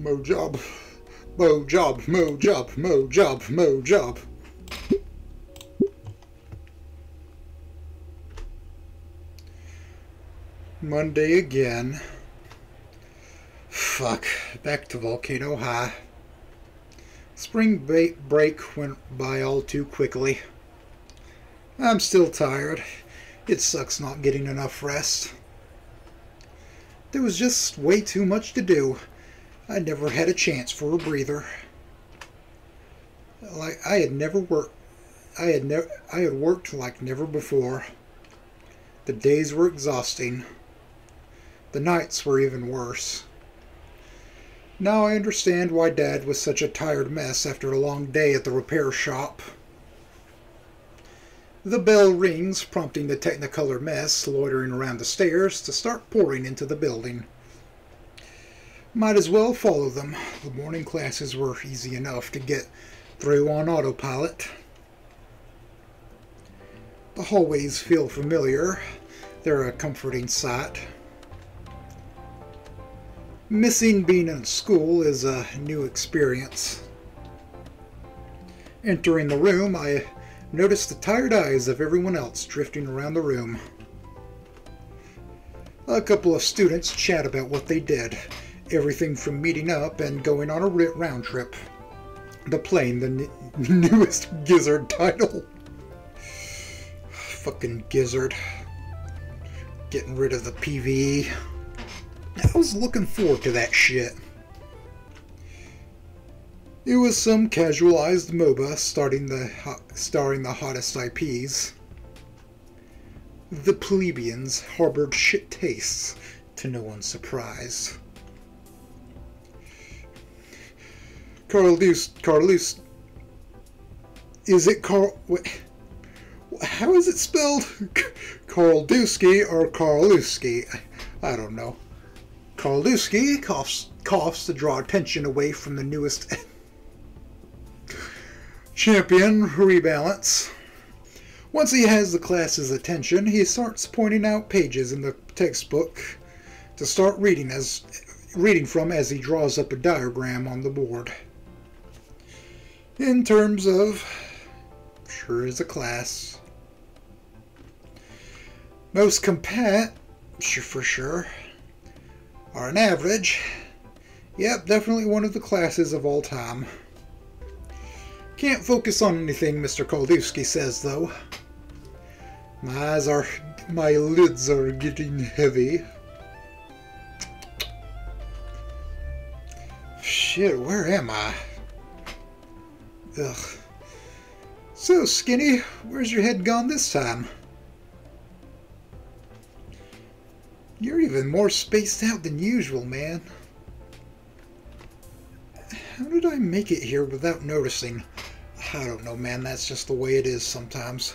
Moe job. Moe job, mo job, mo job, mo job. Monday again. Fuck. Back to Volcano High. Spring break went by all too quickly. I'm still tired. It sucks not getting enough rest. There was just way too much to do. I never had a chance for a breather. Like I had never worked I had never I had worked like never before. The days were exhausting. The nights were even worse. Now I understand why Dad was such a tired mess after a long day at the repair shop. The bell rings, prompting the Technicolor mess loitering around the stairs to start pouring into the building. Might as well follow them. The morning classes were easy enough to get through on autopilot. The hallways feel familiar. They're a comforting sight. Missing being in school is a new experience. Entering the room, I noticed the tired eyes of everyone else drifting around the room. A couple of students chat about what they did, everything from meeting up and going on a round trip. The plane, the newest Gizzard title. Fucking Gizzard. Getting rid of the PvE. I was looking forward to that shit. It was some casualized MOBA starting the starring the hottest IPs. The plebeians harbored shit tastes, to no one's surprise. Carlos, Carlos, is it Carl? How is it spelled? Carl Dusky or Karlowski? I don't know. Karlowski coughs, coughs to draw attention away from the newest champion, Rebalance. Once he has the class's attention, he starts pointing out pages in the textbook to start reading as reading from as he draws up a diagram on the board. In terms of sure is a class. Most compat, sure for sure are an average. Yep, definitely one of the classes of all time. Can't focus on anything, Mr. Koldewski says, though. My eyes are... my lids are getting heavy. Shit, where am I? Ugh. So, Skinny, where's your head gone this time? You're even more spaced out than usual, man. How did I make it here without noticing? I don't know, man. That's just the way it is sometimes.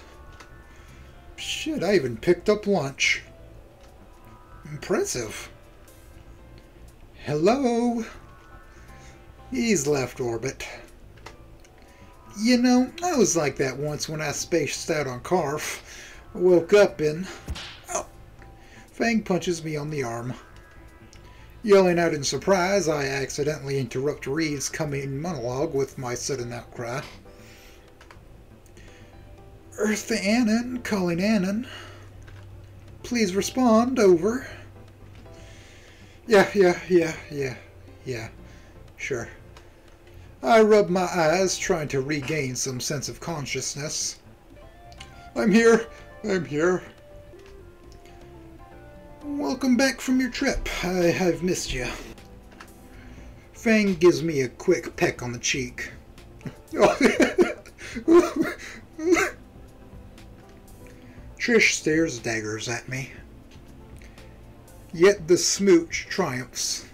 Shit, I even picked up lunch. Impressive. Hello? He's left orbit. You know, I was like that once when I spaced out on Carf. woke up in oh, Fang punches me on the arm. Yelling out in surprise, I accidentally interrupt Reed's coming monologue with my sudden outcry. Earth to Anon, calling Anon. Please respond, over. Yeah, yeah, yeah, yeah, yeah, sure. I rub my eyes, trying to regain some sense of consciousness. I'm here, I'm here. Welcome back from your trip. I have missed you. Fang gives me a quick peck on the cheek. Trish stares daggers at me. Yet the smooch triumphs.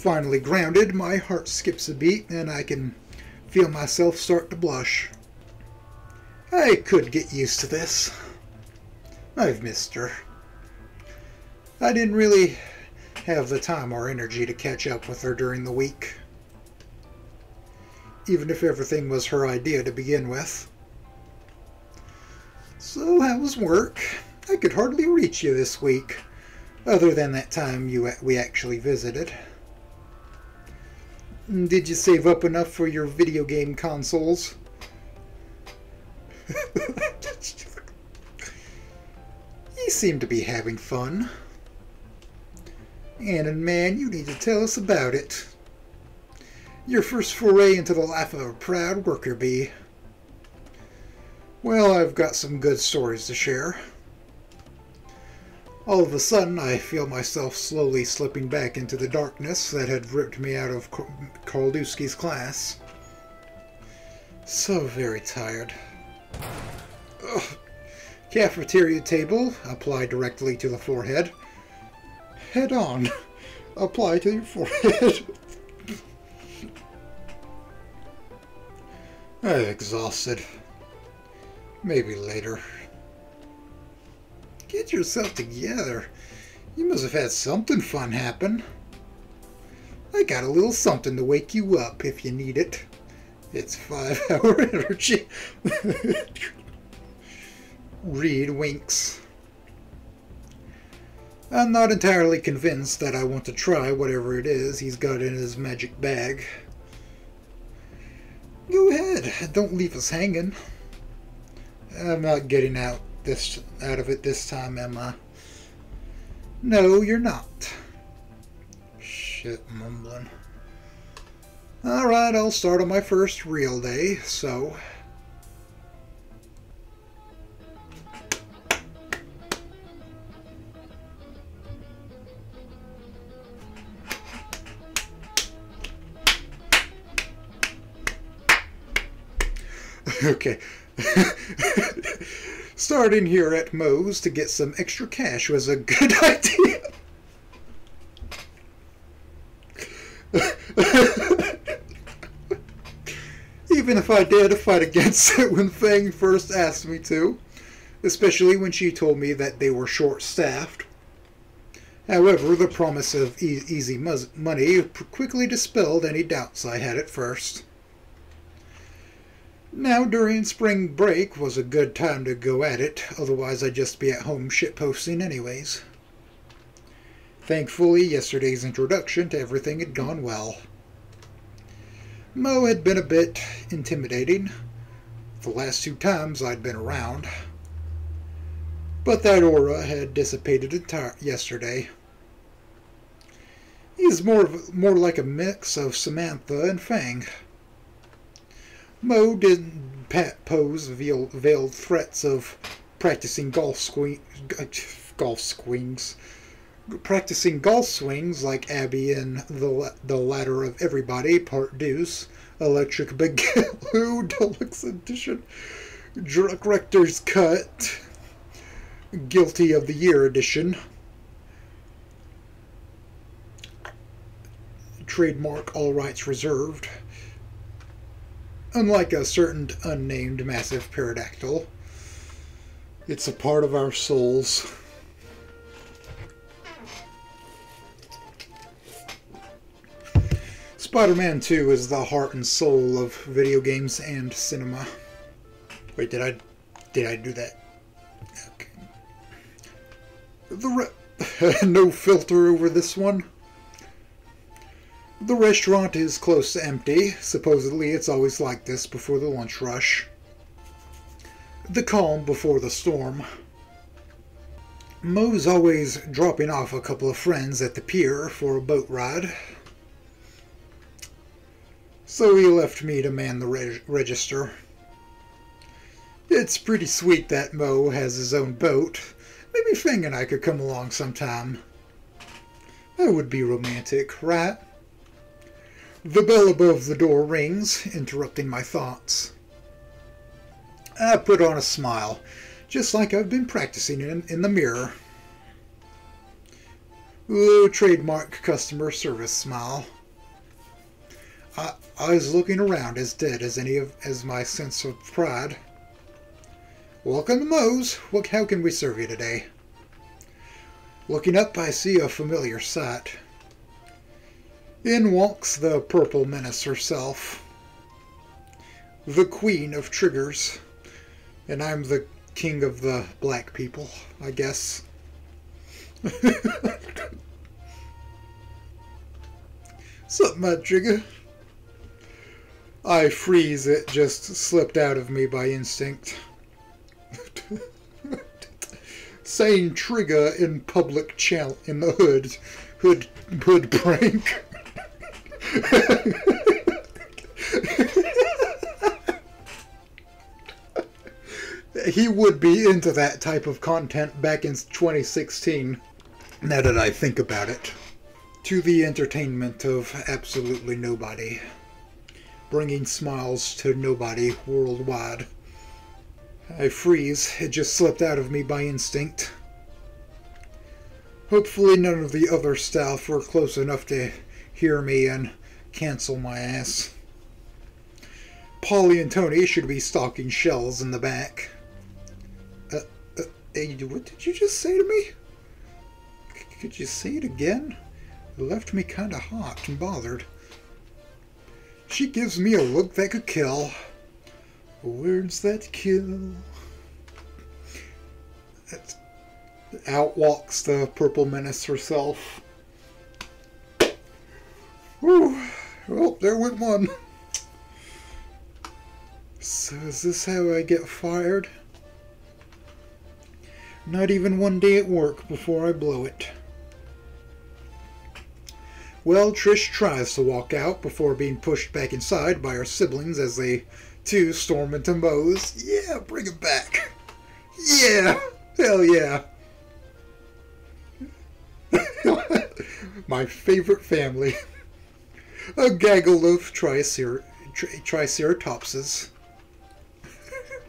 Finally grounded, my heart skips a beat and I can feel myself start to blush. I could get used to this. I've missed her. I didn't really have the time or energy to catch up with her during the week. Even if everything was her idea to begin with. So how was work? I could hardly reach you this week, other than that time you we actually visited. Mm, did you save up enough for your video game consoles? you seem to be having fun. and man, you need to tell us about it. Your first foray into the life of a proud worker bee. Well, I've got some good stories to share. All of a sudden, I feel myself slowly slipping back into the darkness that had ripped me out of Kowalski's class. So very tired. Ugh. Cafeteria table, apply directly to the forehead. Head on, apply to your forehead. I'm exhausted. Maybe later. Get yourself together. You must have had something fun happen. I got a little something to wake you up if you need it. It's five hour energy. Reed winks. I'm not entirely convinced that I want to try whatever it is he's got in his magic bag. Go ahead, don't leave us hanging. I'm not getting out this out of it this time, am I? No, you're not. Shit, mumbling. Alright, I'll start on my first real day, so... okay. Starting here at Moe's to get some extra cash was a good idea. Even if I dared to fight against it when Fang first asked me to, especially when she told me that they were short-staffed. However, the promise of e easy money quickly dispelled any doubts I had at first. Now, during spring break was a good time to go at it, otherwise I'd just be at home shitposting anyways. Thankfully, yesterday's introduction to everything had gone well. Moe had been a bit intimidating the last two times I'd been around, but that aura had dissipated yesterday. He's more more like a mix of Samantha and Fang. Moe didn't pose veiled threats of practicing golf swing, uh, golf swings, practicing golf swings like Abby in the the ladder of everybody part deuce, electric boogaloo deluxe edition, rector's cut, guilty of the year edition. Trademark all rights reserved. Unlike a certain unnamed massive pterodactyl, it's a part of our souls. Spider-Man 2 is the heart and soul of video games and cinema. Wait, did I did I do that? Okay. The no filter over this one. The restaurant is close to empty. Supposedly it's always like this before the lunch rush. The calm before the storm. Moe's always dropping off a couple of friends at the pier for a boat ride. So he left me to man the reg register. It's pretty sweet that Moe has his own boat. Maybe Fang and I could come along sometime. That would be romantic, right? The bell above the door rings, interrupting my thoughts. I put on a smile, just like I've been practicing in, in the mirror. Ooh, trademark customer service smile. I, I was looking around as dead as any of as my sense of pride. Welcome to Moe's. How can we serve you today? Looking up, I see a familiar sight. In walks the Purple Menace herself, the Queen of Triggers, and I'm the King of the Black People, I guess. Sup, my trigger? I freeze, it just slipped out of me by instinct. Saying trigger in public channel in the hood, hood, hood prank. he would be into that type of content back in 2016, now that I think about it. To the entertainment of absolutely nobody. Bringing smiles to nobody worldwide. I freeze, it just slipped out of me by instinct. Hopefully, none of the other staff were close enough to hear me and cancel my ass. Polly and Tony should be stocking shells in the back. Uh, uh, hey, what did you just say to me? Could you say it again? It left me kind of hot and bothered. She gives me a look that could kill. Words that kill. That's, out walks the purple menace herself. There went one. So is this how I get fired? Not even one day at work before I blow it. Well, Trish tries to walk out before being pushed back inside by her siblings as they too storm into Moe's. Yeah, bring it back. Yeah, hell yeah. My favorite family. A gaggle of tricer- tri- triceratopses.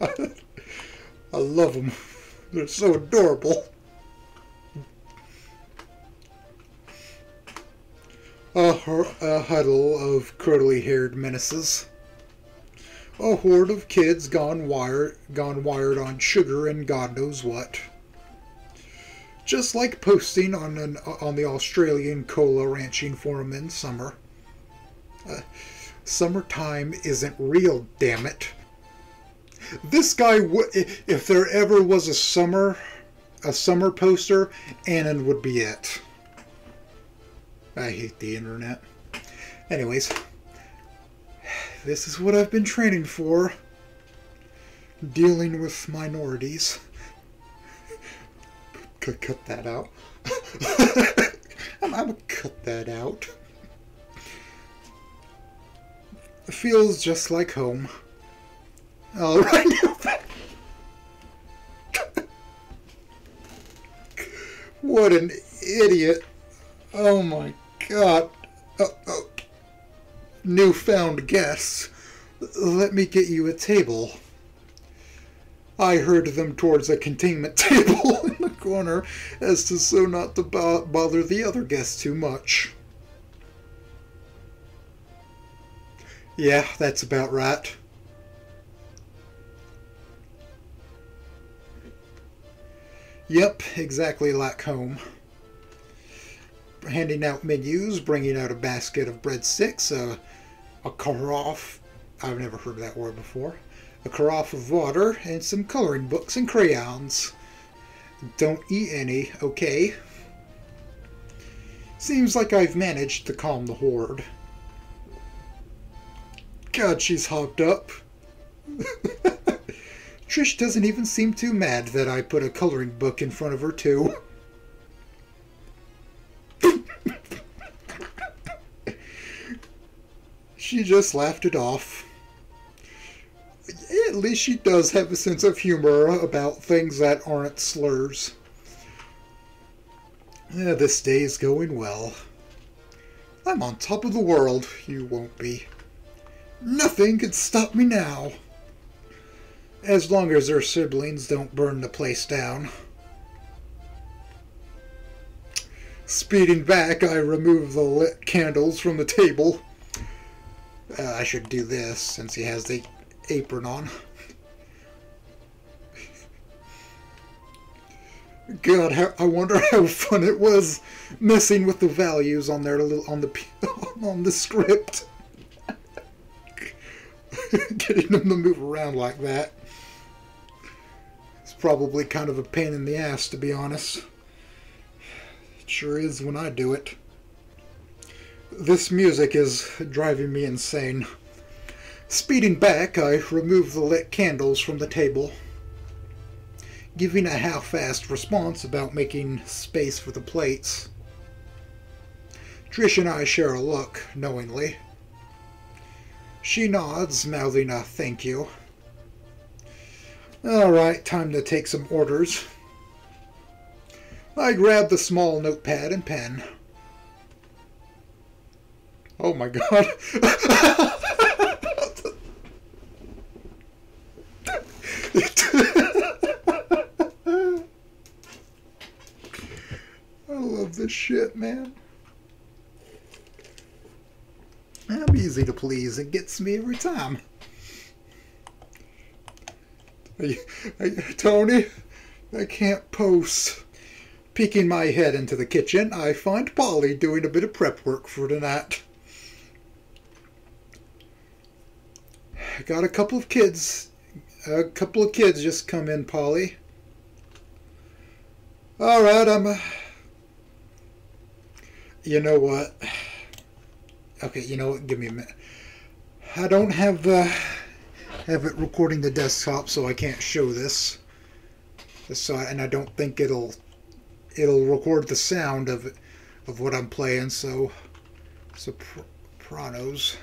I love them. They're so adorable. A, a huddle of curly-haired menaces. A horde of kids gone wired, gone wired on sugar and God knows what. Just like posting on an on the Australian cola ranching forum in summer. Summertime isn't real, damn it. This guy if there ever was a summer, a summer poster, Anon would be it. I hate the internet. Anyways, this is what I've been training for. Dealing with minorities. Could cut that out. I'm, I'm gonna cut that out. Feels just like home. All right. what an idiot. Oh my god. Oh, oh. Newfound guests. Let me get you a table. I herd them towards a containment table in the corner as to so not to bo- bother the other guests too much. Yeah, that's about right. Yep, exactly like home. Handing out menus, bringing out a basket of breadsticks, a, a carafe, I've never heard that word before, a carafe of water, and some coloring books and crayons. Don't eat any, okay? Seems like I've managed to calm the horde. God, she's hopped up. Trish doesn't even seem too mad that I put a coloring book in front of her, too. she just laughed it off. At least she does have a sense of humor about things that aren't slurs. Yeah, this day's going well. I'm on top of the world. You won't be. Nothing can stop me now. As long as their siblings don't burn the place down. Speeding back, I remove the lit candles from the table. Uh, I should do this since he has the apron on. God, how, I wonder how fun it was messing with the values on there on the on the script. Getting them to move around like that It's probably kind of a pain in the ass, to be honest. It sure is when I do it. This music is driving me insane. Speeding back, I remove the lit candles from the table, giving a half-assed response about making space for the plates. Trish and I share a look, knowingly. She nods, mouthing a thank you. Alright, time to take some orders. I grab the small notepad and pen. Oh my god. I love this shit, man. I'm easy to please. It gets me every time. Tony, I can't post. Peeking my head into the kitchen, I find Polly doing a bit of prep work for tonight. I got a couple of kids. A couple of kids just come in, Polly. All right, I'm. You know what? Okay, you know what? Give me a minute. I don't have uh, have it recording the desktop, so I can't show this. This So, and I don't think it'll it'll record the sound of of what I'm playing. So, Sopranos.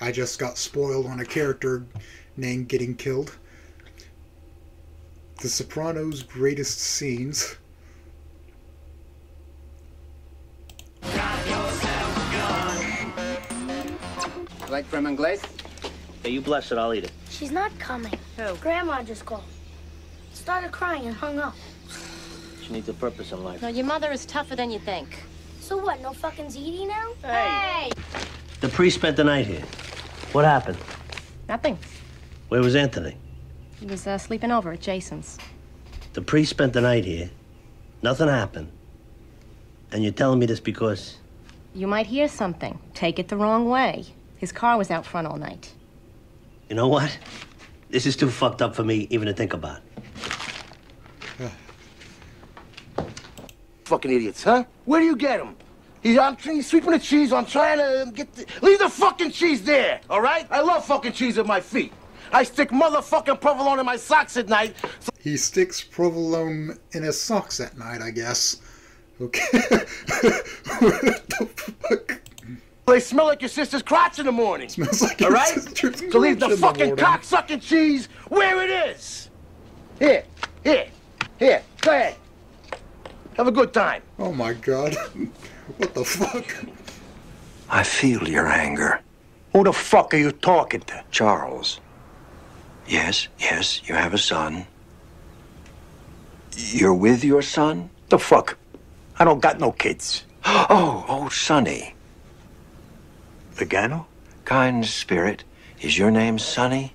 I just got spoiled on a character name getting killed. The Sopranos' greatest scenes. Like creme anglaise? Hey, you bless it, I'll eat it. She's not coming. Who? Grandma just called. Started crying and hung up. She needs a purpose in life. No, your mother is tougher than you think. So what, no fucking ziti now? Hey! The priest spent the night here. What happened? Nothing. Where was Anthony? He was uh, sleeping over at Jason's. The priest spent the night here. Nothing happened. And you're telling me this because... You might hear something. Take it the wrong way. His car was out front all night. You know what? This is too fucked up for me even to think about. Fucking idiots, huh? Where do you get them? He's on he's sweeping the cheese I'm trying to um, get the... Leave the fucking cheese there, all right? I love fucking cheese at my feet. I stick motherfucking provolone in my socks at night. So He sticks provolone in his socks at night, I guess. Okay. what the fuck? They smell like your sister's crotch in the morning. Smells like all your right? sister's So leave the crotch the fucking morning. cock-sucking cheese where it is. Here, here, here. Go ahead. Have a good time. Oh my god. What the fuck? I feel your anger. Who the fuck are you talking to? Charles. Yes, yes, you have a son. You're with your son? The fuck? I don't got no kids. Oh, oh, Sonny. Pagano? Kind spirit. Is your name Sonny?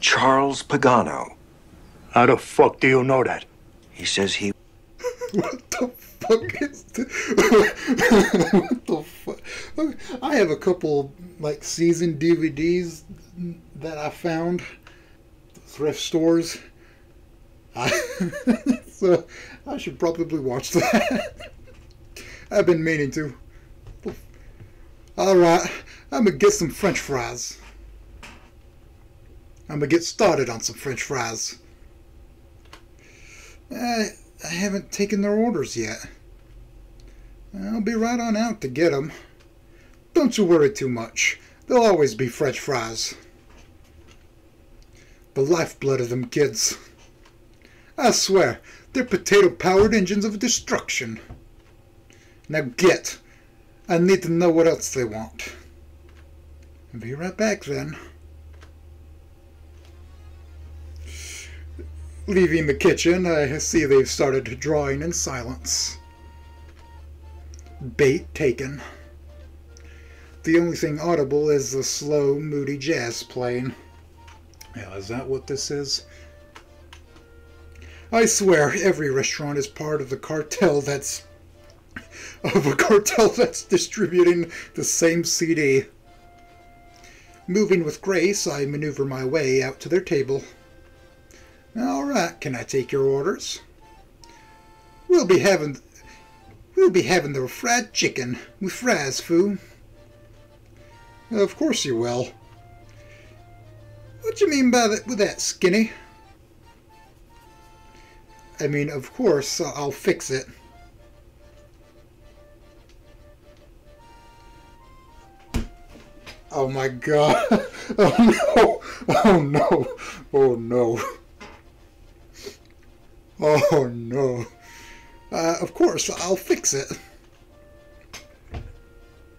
Charles Pagano. How the fuck do you know that? He says he. What the fuck is this? what the fuck? I have a couple like season DVDs that I found thrift stores. I, so I should probably watch that. I've been meaning to. All right, I'm gonna get some French fries. I'm gonna get started on some French fries. I, I haven't taken their orders yet. I'll be right on out to get 'em. Don't you worry too much. There'll always be French fries. The lifeblood of them kids. I swear, they're potato-powered engines of destruction. Now get. I need to know what else they want. I'll be right back then. Leaving the kitchen, I see they've started drawing in silence. Bait taken. The only thing audible is the slow, moody jazz playing. Is that what this is? I swear, every restaurant is part of the cartel that's of a cartel that's distributing the same CD. Moving with grace, I maneuver my way out to their table. All right, can I take your orders? We'll be having we'll be having the fried chicken with fries, foo. Of course you will. What do you mean by that with that, Skinny? I mean, of course, I'll fix it. Oh my god. Oh no. Oh no. Oh no. Oh no. Uh, of course, I'll fix it.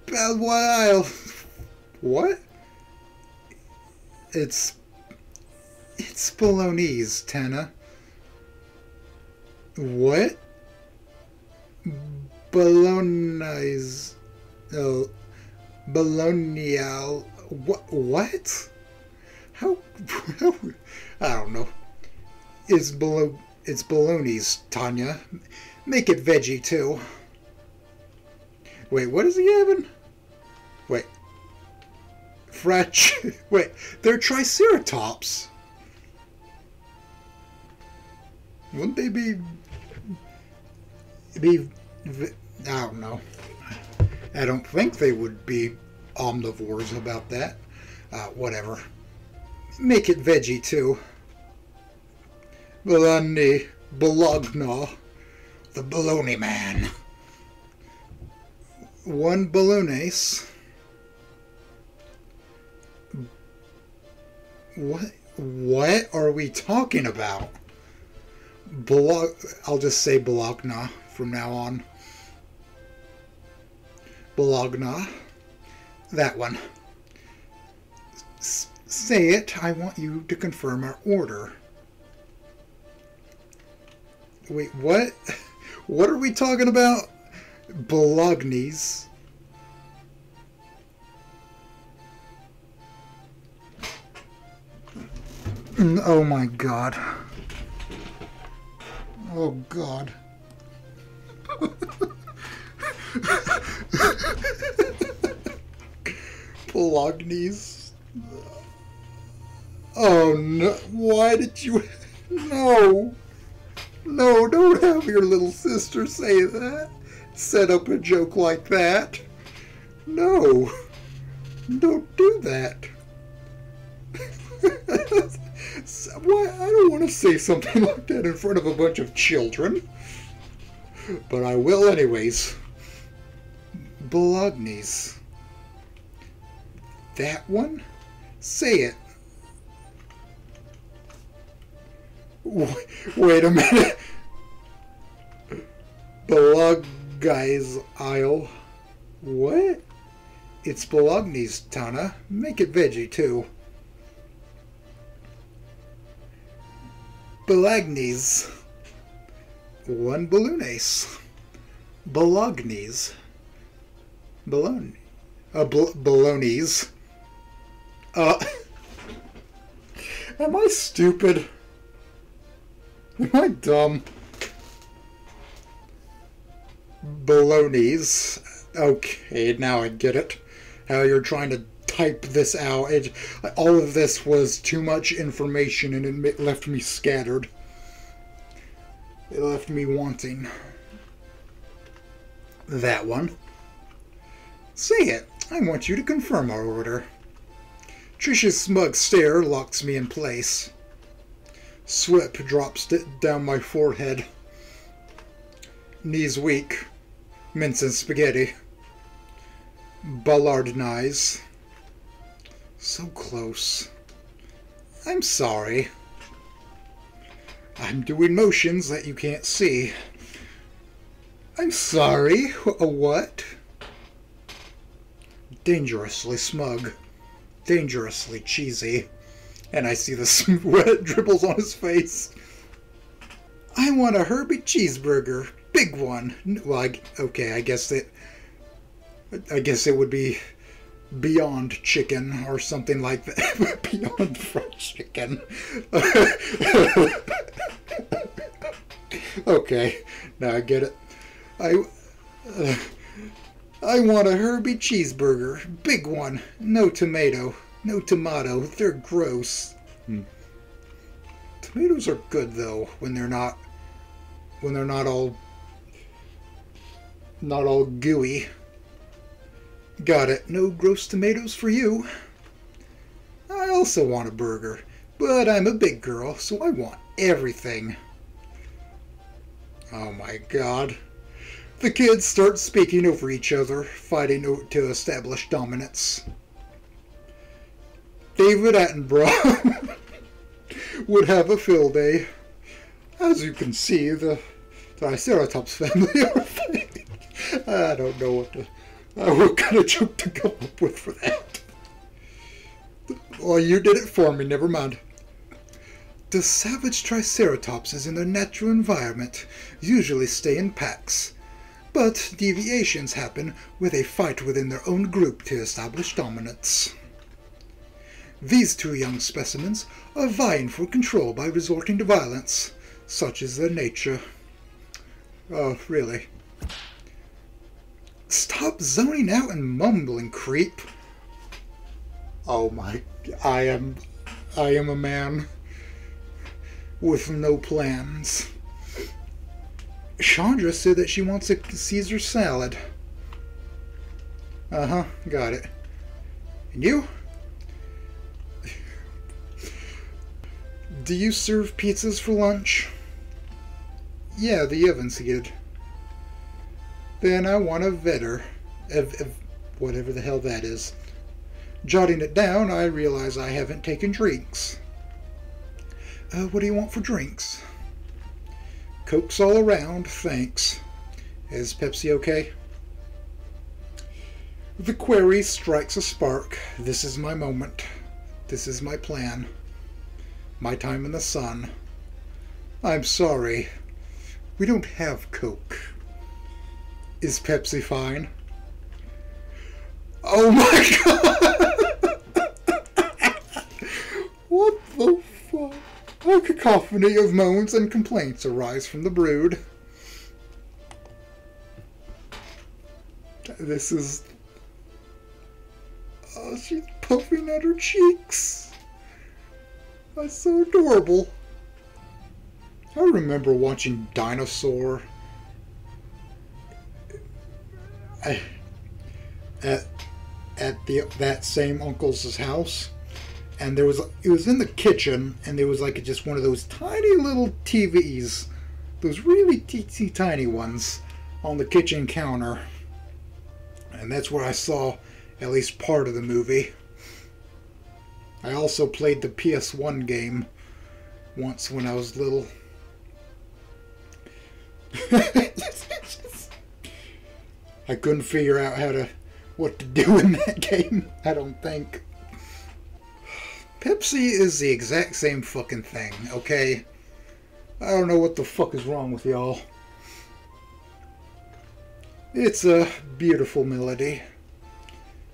But while. What? It's. It's Bolognese, Tana. What? Bolognese. Oh. Bolognial. What? What? How? how I don't know. It's bolo. It's Bologna's, Tanya. Make it veggie too. Wait, what is he having? Wait. Fratch. Wait, they're Triceratops. Wouldn't they be. Be. I don't know. I don't think they would be omnivores about that. Uh, whatever. Make it veggie too. Bologna. Bologna. The Bologna Man. One bolognese. What? What are we talking about? Bolog. I'll just say Bologna from now on. Bologna. That one. S- say it. I want you to confirm our order. Wait, what? What are we talking about? Bologna's. Mm, Oh my god. Oh god. Bologna's. Oh no. Why did you. No. No, don't have your little sister say that. Set up a joke like that. No. Don't do that. Why? I don't want to say something like that in front of a bunch of children. But I will, anyways. Bologna's. That one? Say it. Wait a minute. Bologna's aisle. What? It's Bologna's, Tana. Make it veggie, too. Bologna's. One bolognese. Bologna's. Bologna. Uh, bolognese. Uh. Am I stupid? Am I dumb? Bolognese. Okay, now I get it. How you're trying to type this out. It, all of this was too much information and it left me scattered. It left me wanting. That one. Say it. I want you to confirm our order. Trisha's smug stare locks me in place. Sweat drops down my forehead. Knees weak. Mince and spaghetti. Ballard knives. So close. I'm sorry. I'm doing motions that you can't see. I'm sorry. A what? Dangerously smug. Dangerously cheesy. And I see the sweat dribbles on his face. I want a Herbie cheeseburger. Big one. Well, I, okay, I guess it. I guess it would be beyond chicken or something like that. beyond fried chicken. okay, now I get it. I. uh, I want a Herbie cheeseburger. Big one. No tomato. No tomato. They're gross. Hmm. Tomatoes are good though when they're not when they're not all not all gooey. Got it. No gross tomatoes for you. I also want a burger, but I'm a big girl, so I want everything. Oh my god. The kids start speaking over each other, fighting to establish dominance. David Attenborough would have a field day. As you can see, the Triceratops family are fake. I don't know what to, uh, what kind of joke to come up with for that. Well, you did it for me, never mind. The savage Triceratopses in their natural environment usually stay in packs, but deviations happen where they fight within their own group to establish dominance. These two young specimens are vying for control by resorting to violence, such is their nature. Oh, really? Stop zoning out and mumbling, creep. Oh my, I am, I am a man with no plans. Chandra said that she wants a Caesar salad. Uh-huh, got it. And you? Do you serve pizzas for lunch? Yeah, the oven's good. Then I want a vetter. Ev, ev, whatever the hell that is. Jotting it down, I realize I haven't taken drinks. Uh, what do you want for drinks? Cokes all around, thanks. Is Pepsi okay? The query strikes a spark. This is my moment. This is my plan. My time in the sun. I'm sorry. We don't have Coke. Is Pepsi fine? Oh my god! A cacophony of moans and complaints arise from the brood. This is. Oh, she's puffing at her cheeks. That's so adorable. I remember watching Dinosaur. I, at at the that same uncle's house and there was it was in the kitchen and there was like just one of those tiny little TVs those really teensy tiny ones on the kitchen counter. And that's where I saw at least part of the movie. I also played the PS1 game once when I was little. I couldn't figure out how to what to do in that game I don't think Pepsi is the exact same fucking thing, okay? I don't know what the fuck is wrong with y'all. It's a beautiful melody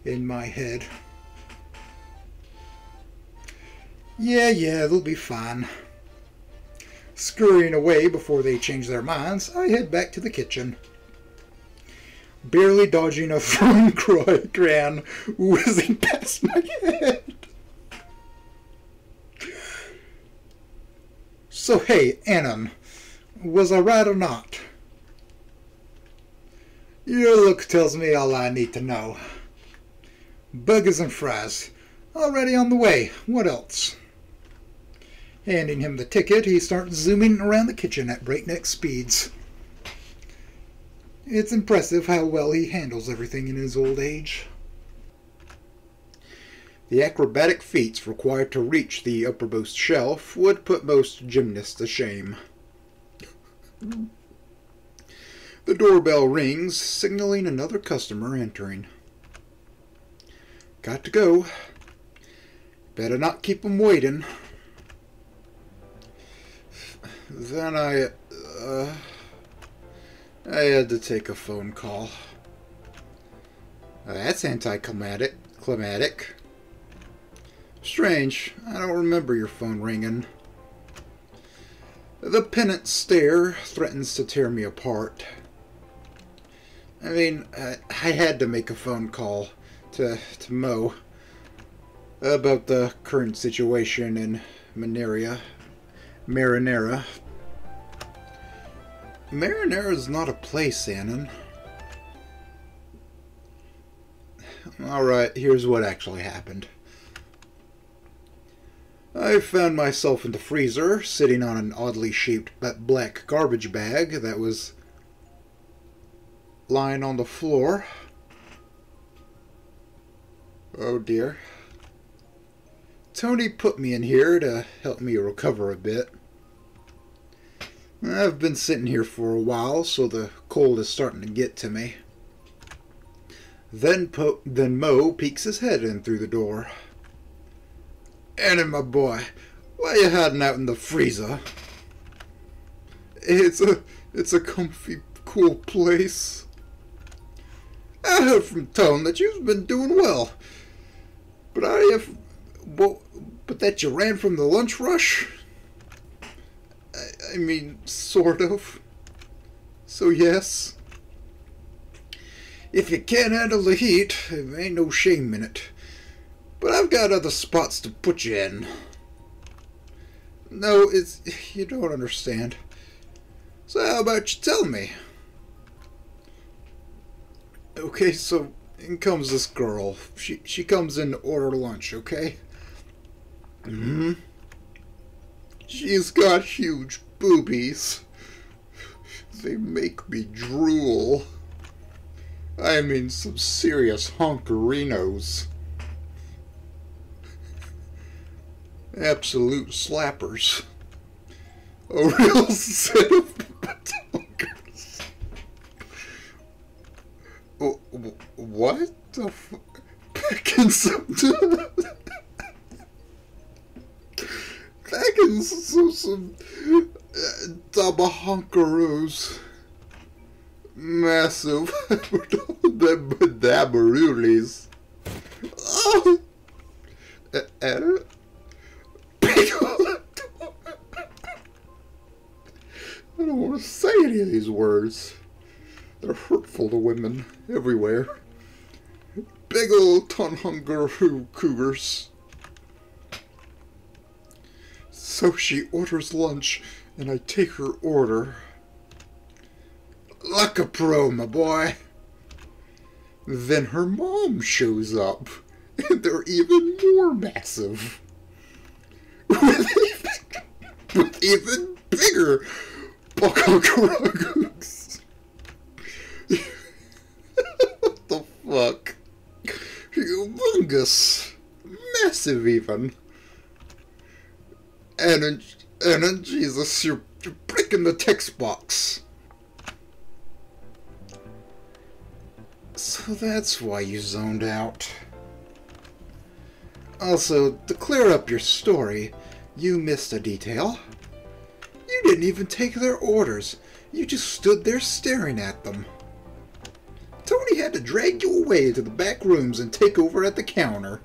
in my head. Yeah, yeah, they'll be fine. Scurrying away before they change their minds, I head back to the kitchen. Barely dodging a cry, Gran whizzing past my head. So hey, Anon, was I right or not? Your look tells me all I need to know. Burgers and fries. Already on the way. What else? Handing him the ticket, he starts zooming around the kitchen at breakneck speeds. It's impressive how well he handles everything in his old age. The acrobatic feats required to reach the uppermost shelf would put most gymnasts to shame. The doorbell rings, signaling another customer entering. Got to go. Better not keep 'em waiting. Then I, uh, I had to take a phone call. That's anticlimactic. Climatic. Strange. I don't remember your phone ringing. The pennant stare threatens to tear me apart. I mean, I, I had to make a phone call to, to Moe about the current situation in Maneria, Marinara. Marinara is not a place, Anon. Alright, here's what actually happened. I found myself in the freezer, sitting on an oddly shaped but black garbage bag that was lying on the floor. Oh dear. Tony put me in here to help me recover a bit. I've been sitting here for a while, so the cold is starting to get to me. Then, po- then Moe peeks his head in through the door. Annie, my boy, why you hiding out in the freezer? It's a, it's a comfy, cool place. I heard from Tone that you've been doing well, but I have, well, but that you ran from the lunch rush. I, I mean, sort of. So yes. If you can't handle the heat, there ain't no shame in it. But I've got other spots to put you in. No, it's you don't understand. So how about you tell me? Okay, so in comes this girl. She she comes in to order lunch, okay? hmm She's got huge boobies. They make me drool. I mean some serious honkerinos. Absolute slappers. A real set of batongas. What the fuck? Picking some. Picking some. some uh, double hunkaroos. Massive. Dabarulis. Oh! Uh, I don't want to say any of these words. They're hurtful to women everywhere. Big old ton hunger cougars. So she orders lunch, and I take her order. Like a pro, my boy. Then her mom shows up, and they're even more massive with even, bigger Bakakaragus. what the fuck? Humongous. Massive even. And, and Jesus, you're, you're breaking the text box. So that's why you zoned out. Also, to clear up your story, you missed a detail. You didn't even take their orders. You just stood there staring at them. Tony had to drag you away to the back rooms and take over at the counter.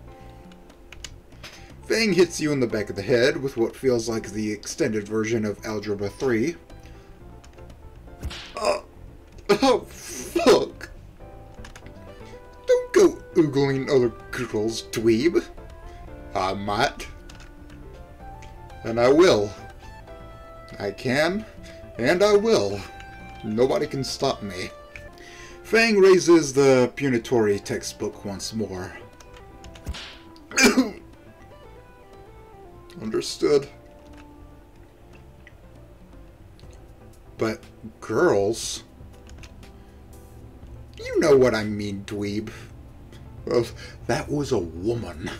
Fang hits you in the back of the head with what feels like the extended version of Algebra 3. Oh, oh fuck. Don't go oogling other girls, dweeb. I might. And I will. I can, and I will. Nobody can stop me. Fang raises the punitory textbook once more. Understood. But girls... You know what I mean, dweeb. Well, that was a woman.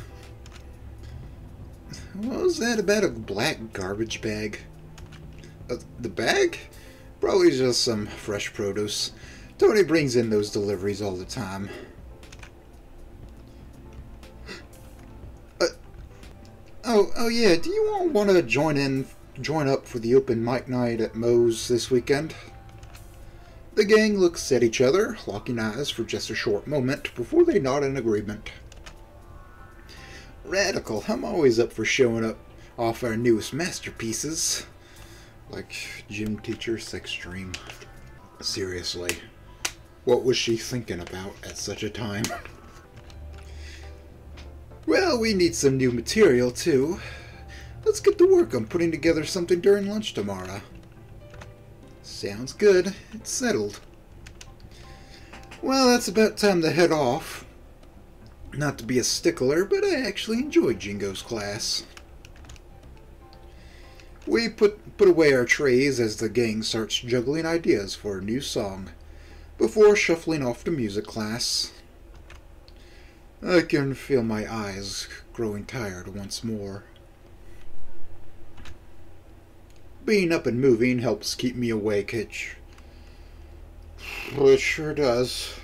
What was that about a black garbage bag? Uh, the bag? Probably just some fresh produce. Tony brings in those deliveries all the time. Uh, oh, oh yeah. Do you all want to join in, join up for the open mic night at Moe's this weekend? The gang looks at each other, locking eyes for just a short moment before they nod in agreement. Radical. I'm always up for showing up off our newest masterpieces. Like Gym Teacher Sex Dream. Seriously. What was she thinking about at such a time? Well, we need some new material, too. Let's get to work on putting together something during lunch tomorrow. Sounds good. It's settled. Well, that's about time to head off. Not to be a stickler, but I actually enjoyed Jingo's class. We put, put away our trays as the gang starts juggling ideas for a new song, before shuffling off to music class. I can feel my eyes growing tired once more. Being up and moving helps keep me awake, Hitch. It sure does.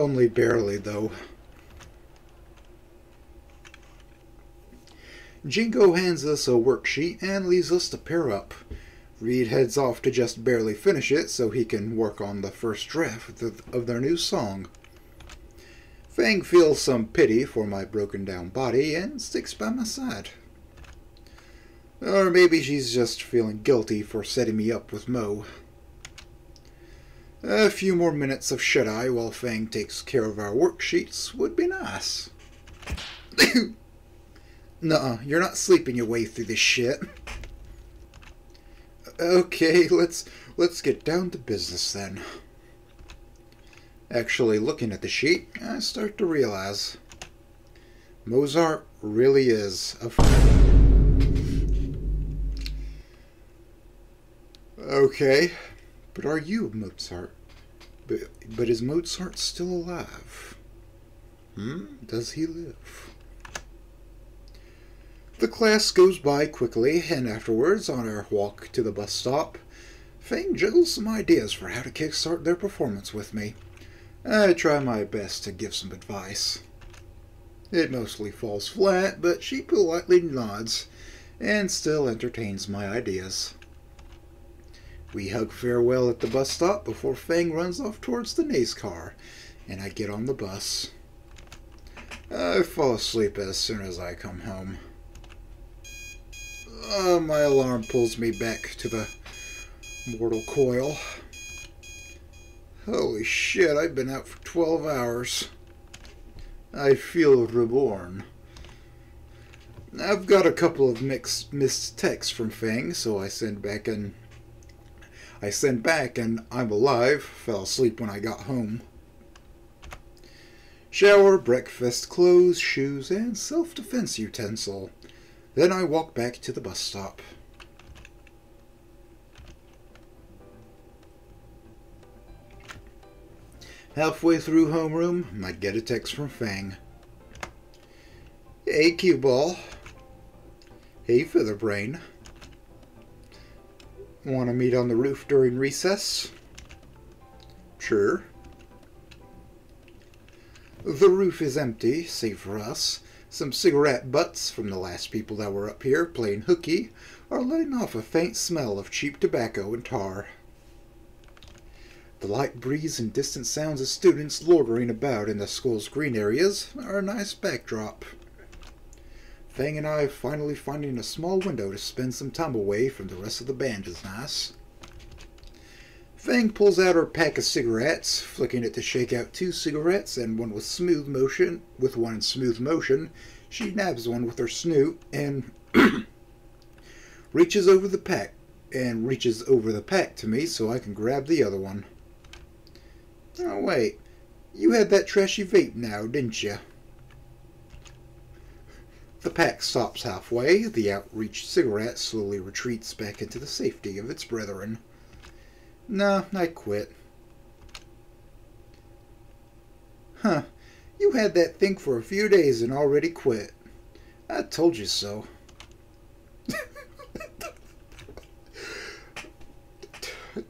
Only barely, though. Jingo hands us a worksheet and leaves us to pair up. Reed heads off to just barely finish it so he can work on the first draft of their new song. Fang feels some pity for my broken down body and sticks by my side. Or maybe she's just feeling guilty for setting me up with Moe. A few more minutes of shut-eye while Fang takes care of our worksheets would be nice. Nuh-uh, you're not sleeping your way through this shit. Okay, let's let's get down to business then. Actually, looking at the sheet, I start to realize Mozart really is a Okay, but are you Mozart? But, but is Mozart still alive? Hmm? Does he live? The class goes by quickly, and afterwards, on our walk to the bus stop, Fang juggles some ideas for how to kickstart their performance with me. I try my best to give some advice. It mostly falls flat, but she politely nods and still entertains my ideas. We hug farewell at the bus stop before Fang runs off towards the Nace car, and I get on the bus. I fall asleep as soon as I come home. Uh, my alarm pulls me back to the mortal coil. Holy shit, I've been out for 12 hours. I feel reborn. I've got a couple of mixed missed texts from Fang, so I send back an I sent back and I'm alive, fell asleep when I got home. Shower, breakfast, clothes, shoes, and self-defense utensil. Then I walk back to the bus stop. Halfway through homeroom, I get a text from Fang. Hey, Cue Ball. Hey, Featherbrain. Want to meet on the roof during recess? Sure. The roof is empty, save for us. Some cigarette butts from the last people that were up here playing hooky are letting off a faint smell of cheap tobacco and tar. The light breeze and distant sounds of students loitering about in the school's green areas are a nice backdrop. Fang and I finally finding a small window to spend some time away from the rest of the band is nice. Fang pulls out her pack of cigarettes, flicking it to shake out two cigarettes and one with smooth motion. With one in smooth motion, she nabs one with her snoot and reaches over the pack and reaches over the pack to me so I can grab the other one. Oh wait, you had that trashy vape now, didn't you? The pack stops halfway. The outreached cigarette slowly retreats back into the safety of its brethren. Nah, I quit. Huh. You had that thing for a few days and already quit. I told you so.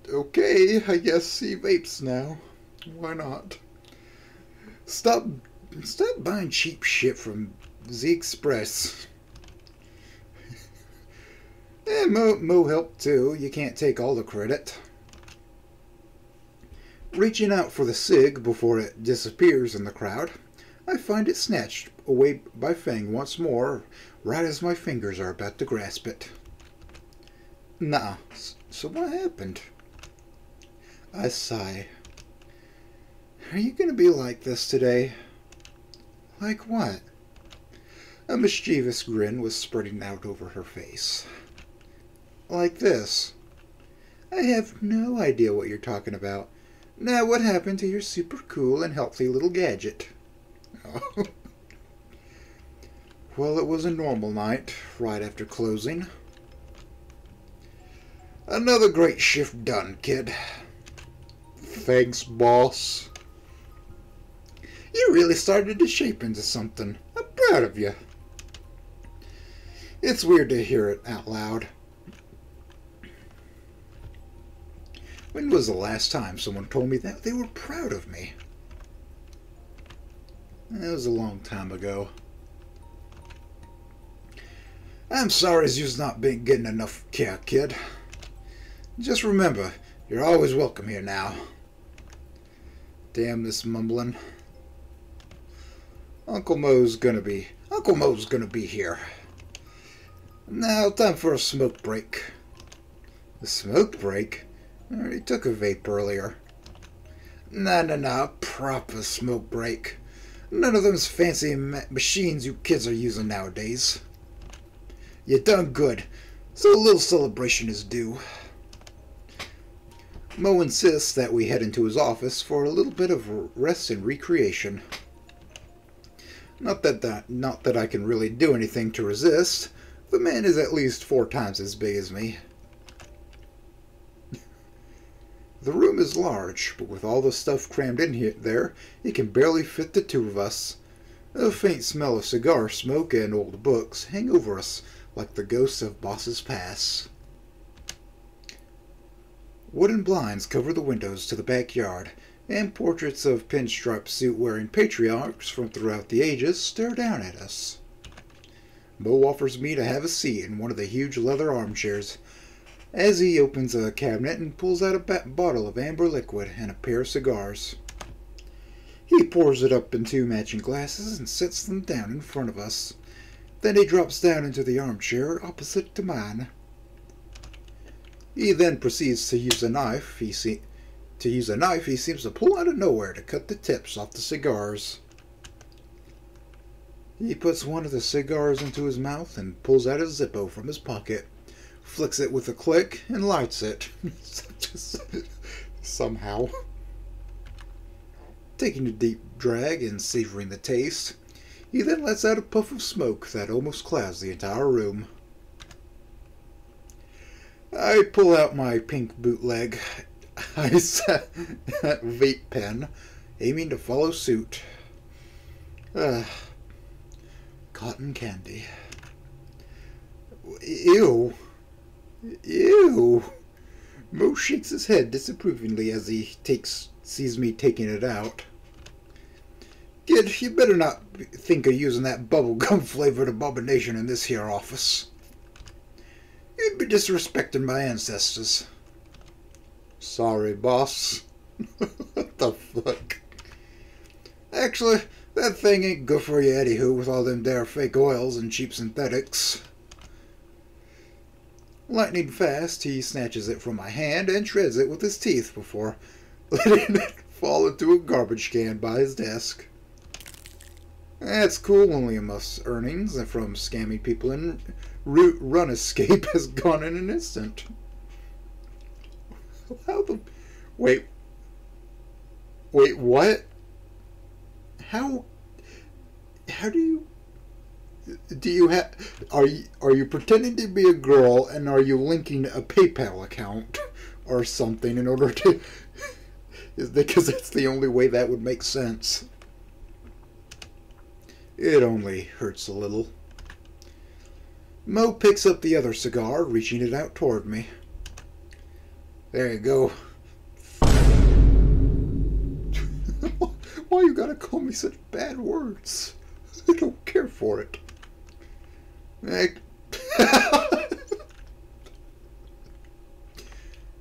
okay, I guess he vapes now. Why not? Stop stop buying cheap shit from Z Express. and Moe, Moe helped too. You can't take all the credit. Reaching out for the cig before it disappears in the crowd, I find it snatched away by Fang once more, right as my fingers are about to grasp it. Nah, so what happened? I sigh. Are you gonna be like this today? Like what? A mischievous grin was spreading out over her face. Like this. I have no idea what you're talking about. Now, what happened to your super cool and healthy little gadget? Well, it was a normal night, right after closing. Another great shift done, kid. Thanks, boss. You really started to shape into something. I'm proud of you. It's weird to hear it out loud. When was the last time someone told me that they were proud of me? It was a long time ago. I'm sorry you's not been getting enough care, kid. Just remember, you're always welcome here now. Damn this mumbling. Uncle Moe's gonna be... Uncle Moe's gonna be here. Now, time for a smoke break. A smoke break? I already took a vape earlier. Nah, nah, nah, proper smoke break. None of them's fancy ma machines you kids are using nowadays. You done good, so a little celebration is due. Moe insists that we head into his office for a little bit of rest and recreation. Not that, that not that I can really do anything to resist. The man is at least four times as big as me. The room is large, but with all the stuff crammed in here, there, it can barely fit the two of us. A faint smell of cigar smoke and old books hang over us like the ghosts of bosses Pass. Wooden blinds cover the windows to the backyard, and portraits of pinstripe suit-wearing patriarchs from throughout the ages stare down at us. Moe offers me to have a seat in one of the huge leather armchairs as he opens a cabinet and pulls out a bottle of amber liquid and a pair of cigars. He pours it up in two matching glasses and sets them down in front of us. Then he drops down into the armchair opposite to mine. He then proceeds to use a knife. He se- to use a knife he seems to pull out of nowhere to cut the tips off the cigars. He puts one of the cigars into his mouth and pulls out a Zippo from his pocket flicks it with a click, and lights it. Somehow. Taking a deep drag and savoring the taste, he then lets out a puff of smoke that almost clouds the entire room. I pull out my pink bootleg I set vape pen, aiming to follow suit. Uh, cotton candy. Ew. Ew. Moe shakes his head disapprovingly as he takes sees me taking it out. Kid, you better not think of using that bubblegum flavored abomination in this here office. You'd be disrespecting my ancestors. Sorry, boss. what the fuck? Actually, that thing ain't good for you anywho with all them there fake oils and cheap synthetics. Lightning fast, he snatches it from my hand and shreds it with his teeth before letting it fall into a garbage can by his desk. That's cool—only a William's earnings from scamming people in route RuneScape has gone in an instant. How the... Wait. Wait, what? How... How do you do you have are you are you pretending to be a girl and are you linking a PayPal account or something in order to is because that's the only way that would make sense. It only hurts a little. Moe picks up the other cigar, reaching it out toward me. There you go. Why you gotta call me such bad words? I don't care for it.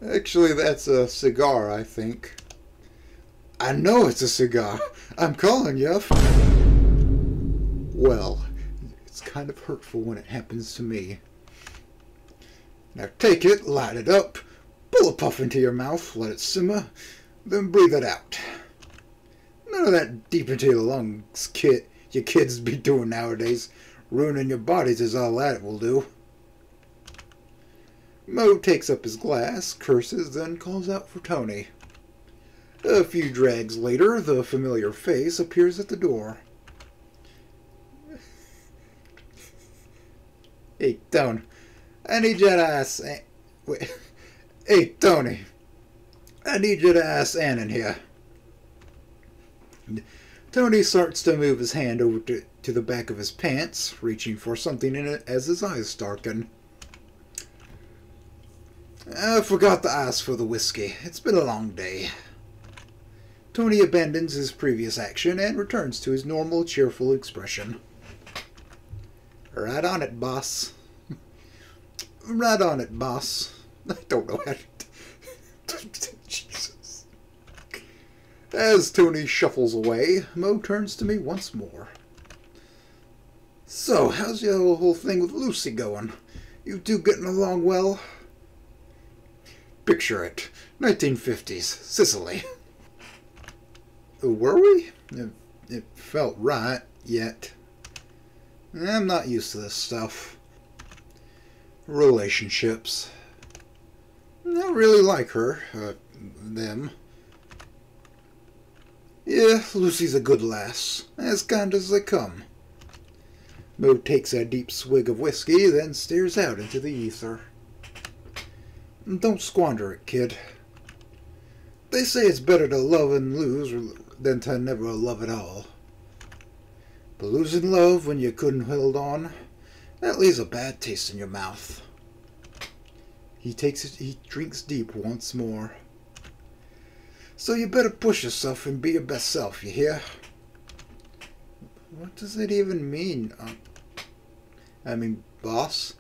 Actually, that's a cigar, I think. I know it's a cigar. I'm calling you. Well, it's kind of hurtful when it happens to me. Now take it, light it up, pull a puff into your mouth, let it simmer, then breathe it out. None of that deep into your lungs, kit your kids be doing nowadays. Ruining your bodies is all that it will do. Moe takes up his glass, curses, then calls out for Tony. A few drags later, the familiar face appears at the door. Hey, Tony. I need you to ask... Wait. Hey, Tony. I need you to ask Ann in here. Tony starts to move his hand over to, to the back of his pants, reaching for something in it as his eyes darken. I forgot to ask for the whiskey. It's been a long day. Tony abandons his previous action and returns to his normal, cheerful expression. Right on it, boss. right on it, boss. I don't know how to. As Tony shuffles away, Moe turns to me once more. So, how's your whole thing with Lucy going? You two getting along well? Picture it. 1950s, Sicily. Were we? It, it felt right, yet. I'm not used to this stuff. Relationships. I really like her. Uh, them. Yeah, Lucy's a good lass. As kind as they come. Moe takes a deep swig of whiskey, then stares out into the ether. Don't squander it, kid. They say it's better to love and lose than to never love at all. But losing love when you couldn't hold on, that leaves a bad taste in your mouth. He takes it, he drinks deep once more. So you better push yourself and be your best self, you hear? What does it even mean? Uh, I mean, boss?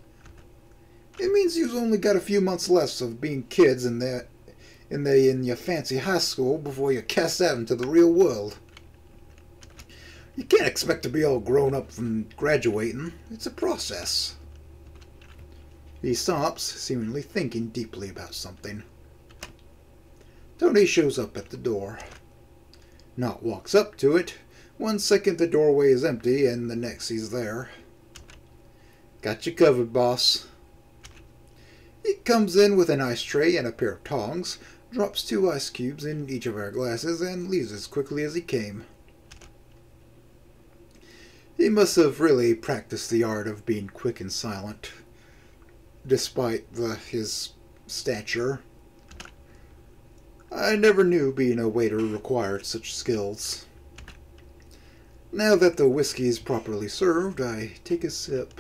It means you've only got a few months left of being kids in there, in the in your fancy high school before you're cast out into the real world. You can't expect to be all grown up from graduating. It's a process. He stops, seemingly thinking deeply about something. Tony shows up at the door. Knott walks up to it. One second the doorway is empty, and the next he's there. Got you covered, boss. He comes in with an ice tray and a pair of tongs, drops two ice cubes in each of our glasses, and leaves as quickly as he came. He must have really practiced the art of being quick and silent, despite the, his stature. I never knew being a waiter required such skills. Now that the whiskey is properly served, I take a sip.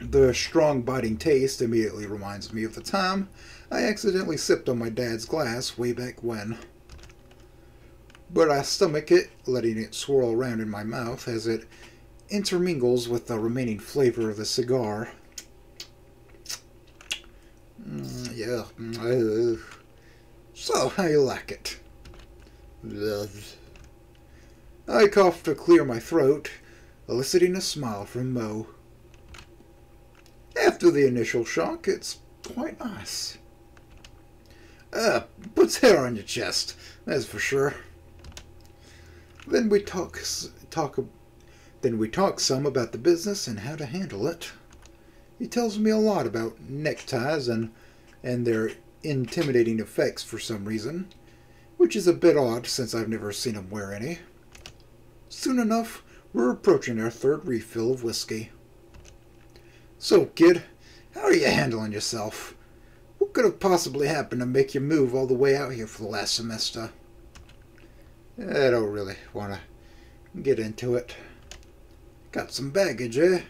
The strong biting taste immediately reminds me of the time I accidentally sipped on my dad's glass way back when. But I stomach it, letting it swirl around in my mouth as it intermingles with the remaining flavor of the cigar. Mm, yeah. So, how you like it? I cough to clear my throat, eliciting a smile from Moe. After the initial shock, it's quite nice. Uh, puts hair on your chest, that's for sure. Then we talk talk then we talk some about the business and how to handle it. He tells me a lot about neckties and and their intimidating effects for some reason, which is a bit odd since I've never seen him wear any. Soon enough, we're approaching our third refill of whiskey. So, kid, how are you handling yourself? What could have possibly happened to make you move all the way out here for the last semester? I don't really want to get into it. Got some baggage, eh?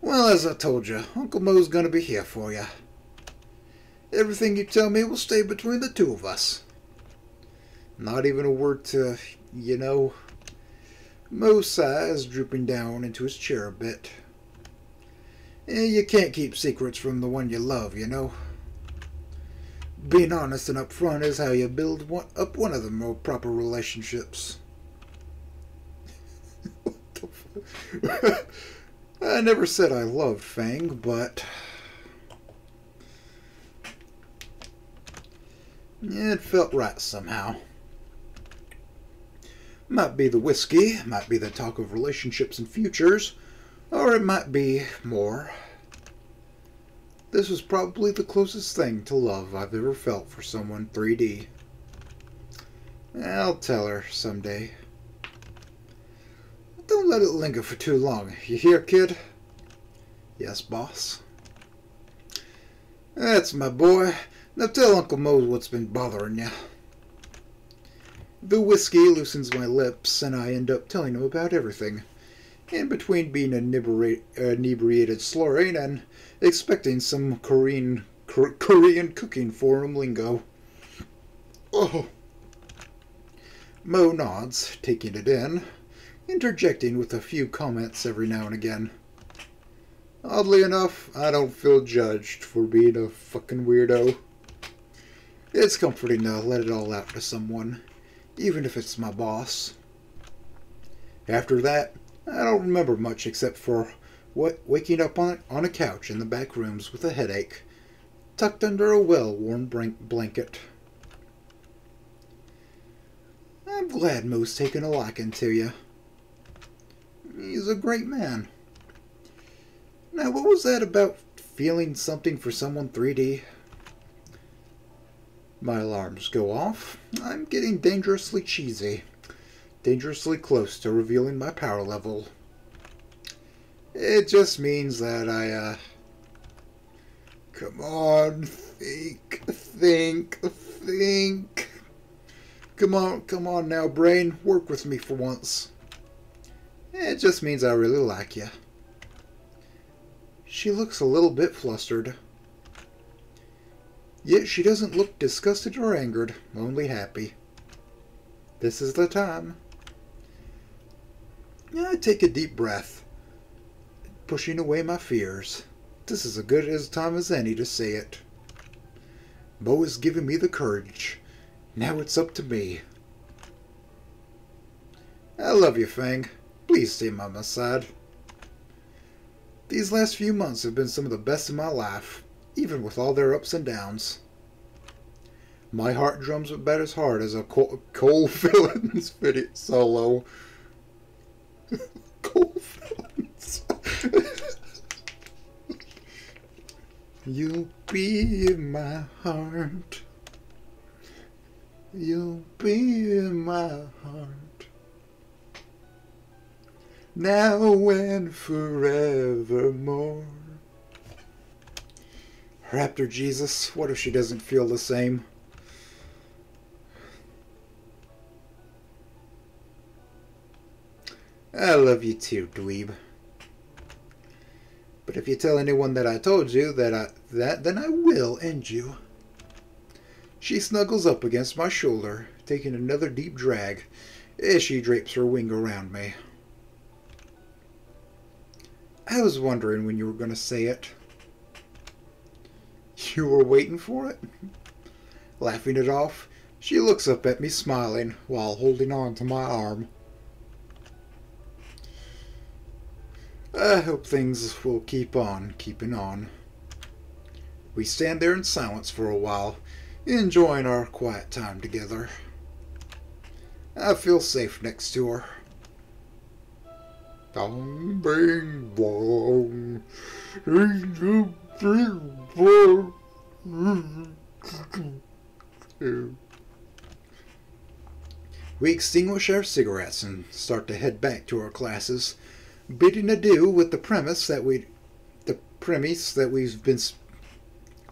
Well, as I told you, Uncle Moe's gonna be here for you. Everything you tell me will stay between the two of us. Not even a word to, you know. Moe sighs, drooping down into his chair a bit. Eh, you can't keep secrets from the one you love, you know. Being honest and upfront is how you build one, up one of the more proper relationships. I never said I loved Fang, but it felt right somehow. Might be the whiskey, might be the talk of relationships and futures, or it might be more. This was probably the closest thing to love I've ever felt for someone 3D. I'll tell her someday. Don't let it linger for too long. You hear, kid? Yes, boss. That's my boy. Now tell Uncle Mose what's been bothering you. The whiskey loosens my lips, and I end up telling him about everything. In between being inebriated slurring and expecting some Korean Korean cooking forum lingo. Oh. Moe nods, taking it in, interjecting with a few comments every now and again. Oddly enough, I don't feel judged for being a fucking weirdo. It's comforting to let it all out to someone, even if it's my boss. After that, I don't remember much except for what waking up on, on a couch in the back rooms with a headache, tucked under a well-worn blanket. I'm glad Moe's taken a liking to you. He's a great man. Now, what was that about feeling something for someone 3D? My alarms go off. I'm getting dangerously cheesy. Dangerously close to revealing my power level. It just means that I, uh... Come on, think, think, think. Come on, come on now, brain. Work with me for once. It just means I really like you. She looks a little bit flustered. Yet she doesn't look disgusted or angered, only happy. This is the time. I take a deep breath, pushing away my fears. This is as good a time as any to say it. Moe has given me the courage. Now it's up to me. I love you, Fang. Please stay by my side. These last few months have been some of the best in my life, even with all their ups and downs. My heart drums about as hard as a Cole, Cole Villains video solo. Cole Villains. You'll be in my heart. You'll be in my heart now and forevermore. Raptor Jesus, what if she doesn't feel the same? I love you too, dweeb. But if you tell anyone that I told you that I that, then I will end you. She snuggles up against my shoulder, taking another deep drag as she drapes her wing around me. I was wondering when you were going to say it. You were waiting for it? Laughing it off, she looks up at me smiling while holding on to my arm. I hope things will keep on keeping on. We stand there in silence for a while, enjoying our quiet time together. I feel safe next to her. Dong bing bong. We extinguish our cigarettes and start to head back to our classes, bidding adieu with the premise that we the premise that we've been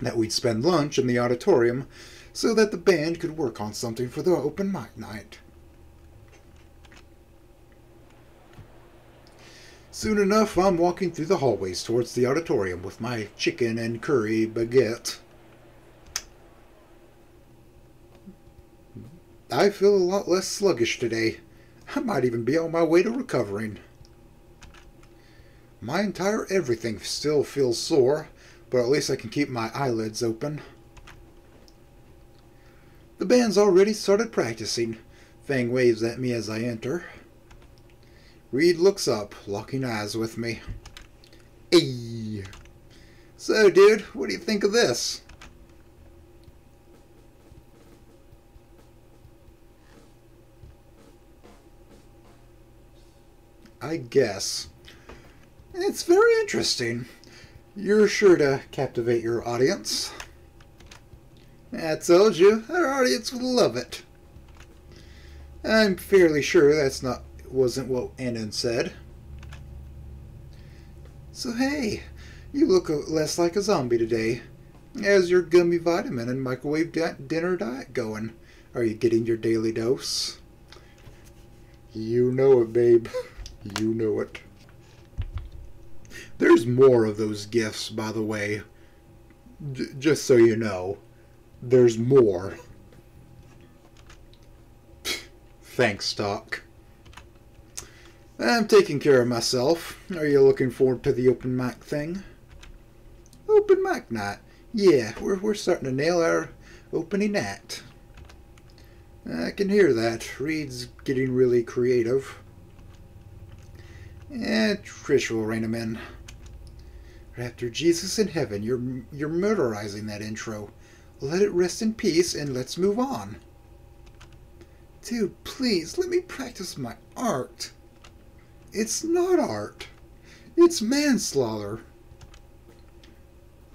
that we'd spend lunch in the auditorium so that the band could work on something for the open mic night. Soon enough, I'm walking through the hallways towards the auditorium with my chicken and curry baguette. I feel a lot less sluggish today. I might even be on my way to recovering. My entire everything still feels sore, but at least I can keep my eyelids open. The band's already started practicing. Fang waves at me as I enter. Reed looks up, locking eyes with me. Hey. So, dude, what do you think of this? I guess. It's very interesting. You're sure to captivate your audience. I told you, our audience would love it. I'm fairly sure that's not wasn't what Anon said. So hey, you look less like a zombie today. How's your gummy vitamin and microwave di- dinner diet going? Are you getting your daily dose? You know it, babe. You know it. There's more of those gifts, by the way. Just so you know. There's more. Thanks, Doc. I'm taking care of myself. Are you looking forward to the open mic thing? Open mic night? Yeah, we're, we're starting to nail our opening act. I can hear that. Reed's getting really creative. Eh, Trish will rein him in. After Jesus in heaven, you're you're murderizing that intro. Let it rest in peace and let's move on. Dude, please, let me practice my art. It's not art. It's manslaughter.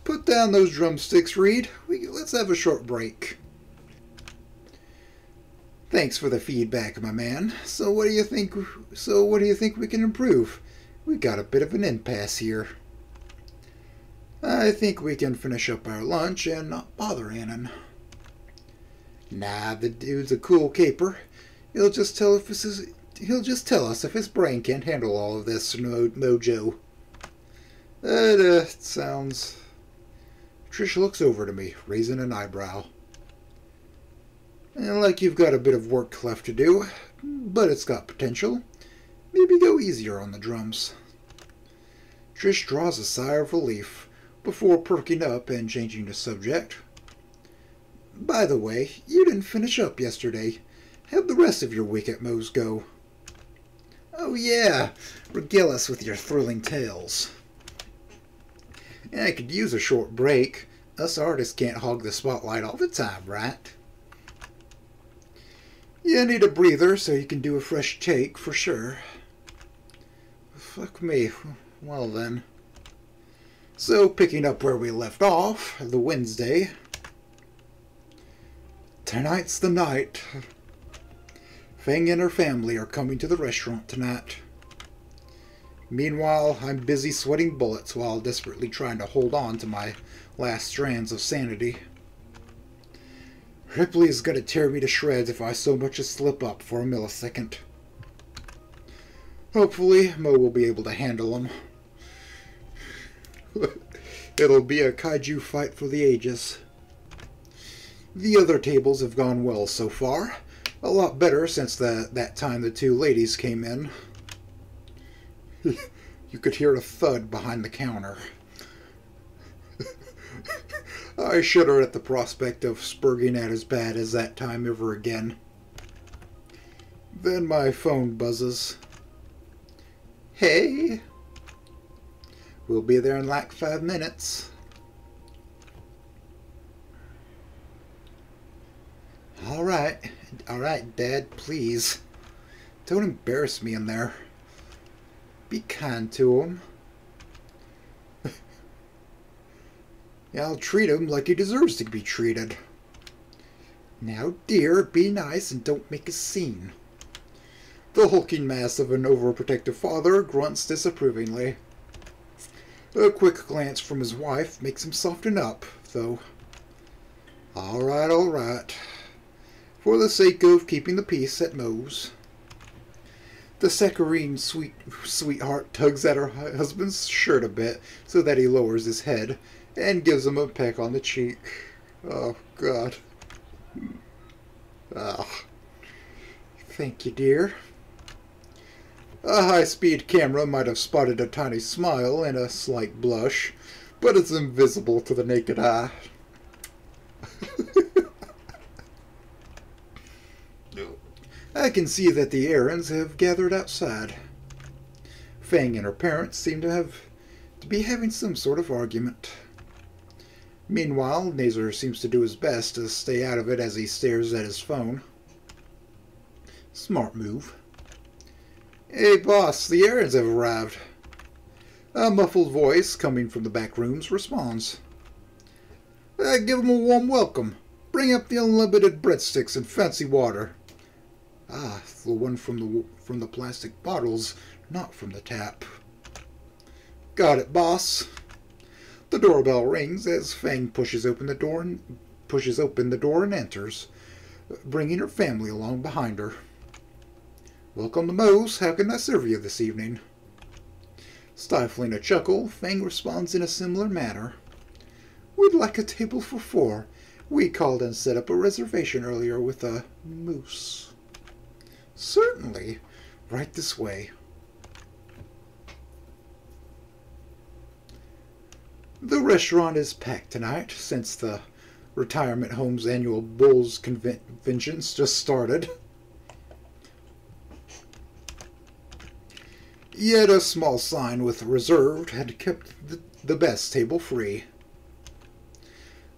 Put down those drumsticks, Reed. We, let's have a short break. Thanks for the feedback, my man. So what do you think so what do you think we can improve? We got a bit of an impasse here. I think we can finish up our lunch and not bother Anon. Nah, the dude's a cool caper. He'll just tell if this is he'll just tell us if his brain can't handle all of this no, mojo. That uh, sounds. Trish looks over to me, raising an eyebrow. And like you've got a bit of work left to do, but it's got potential. Maybe go easier on the drums. Trish draws a sigh of relief before perking up and changing the subject. By the way, you didn't finish up yesterday. How'd the rest of your week at Moe's go? Oh yeah, regale us with your thrilling tales. I could use a short break. Us artists can't hog the spotlight all the time, right? You need a breather so you can do a fresh take, for sure. Fuck me. Well then. So, picking up where we left off, the Wednesday. Tonight's the night. Fang and her family are coming to the restaurant tonight. Meanwhile, I'm busy sweating bullets while desperately trying to hold on to my last strands of sanity. Ripley is going to tear me to shreds if I so much as slip up for a millisecond. Hopefully, Moe will be able to handle him. It'll be a kaiju fight for the ages. The other tables have gone well so far. A lot better since the, that time the two ladies came in. you could hear a thud behind the counter. I shudder at the prospect of spurging out as bad as that time ever again. Then my phone buzzes. Hey! We'll be there in like five minutes. All right, all right, Dad, please. Don't embarrass me in there. Be kind to him. yeah, I'll treat him like he deserves to be treated. Now, dear, be nice and don't make a scene. The hulking mass of an overprotective father grunts disapprovingly. A quick glance from his wife makes him soften up, though. All right, all right. For the sake of keeping the peace at Moe's. The saccharine sweet sweetheart tugs at her husband's shirt a bit so that he lowers his head and gives him a peck on the cheek. Oh, God. Ah. Thank you, dear. A high-speed camera might have spotted a tiny smile and a slight blush, but it's invisible to the naked eye. I can see that the Aarons have gathered outside. Fang and her parents seem to have to be having some sort of argument. Meanwhile, Naser seems to do his best to stay out of it as he stares at his phone. Smart move. Hey, boss, the Aarons have arrived. A muffled voice coming from the back rooms responds. Uh, give 'em a warm welcome. Bring up the unlimited breadsticks and fancy water. Ah, the one from the from the plastic bottles, not from the tap. Got it, boss. The doorbell rings as Fang pushes open the door and pushes open the door and enters, bringing her family along behind her. Welcome to Moe's. How can I serve you this evening? Stifling a chuckle, Fang responds in a similar manner. We'd like a table for four. We called and set up a reservation earlier with a moose. Certainly. Right this way. The restaurant is packed tonight since the retirement home's annual Bulls conventions just started. Yet a small sign with reserved had kept the, the best table free.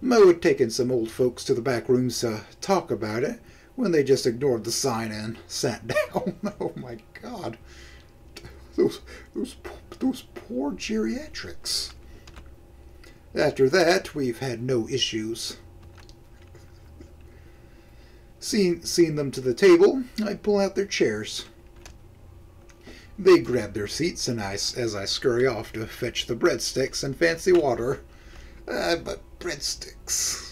Moe had taken some old folks to the back rooms to talk about it when they just ignored the sign and sat down. oh my god. Those, those, those poor geriatrics. After that, we've had no issues. Seeing, seeing them to the table, I pull out their chairs. They grab their seats, and I, as I scurry off to fetch the breadsticks and fancy water. Uh, but breadsticks.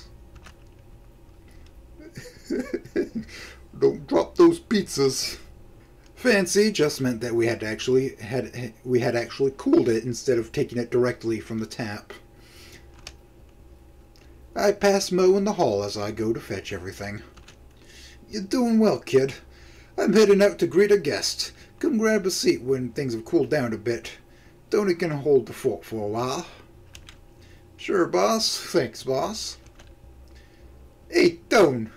Don't drop those pizzas. Fancy just meant that we had actually had we had actually cooled it instead of taking it directly from the tap. I pass Moe in the hall as I go to fetch everything. You're doing well, kid. I'm heading out to greet a guest. Come grab a seat when things have cooled down a bit. Tony can hold the fort for a while. Sure, boss. Thanks, boss. Hey, Tone.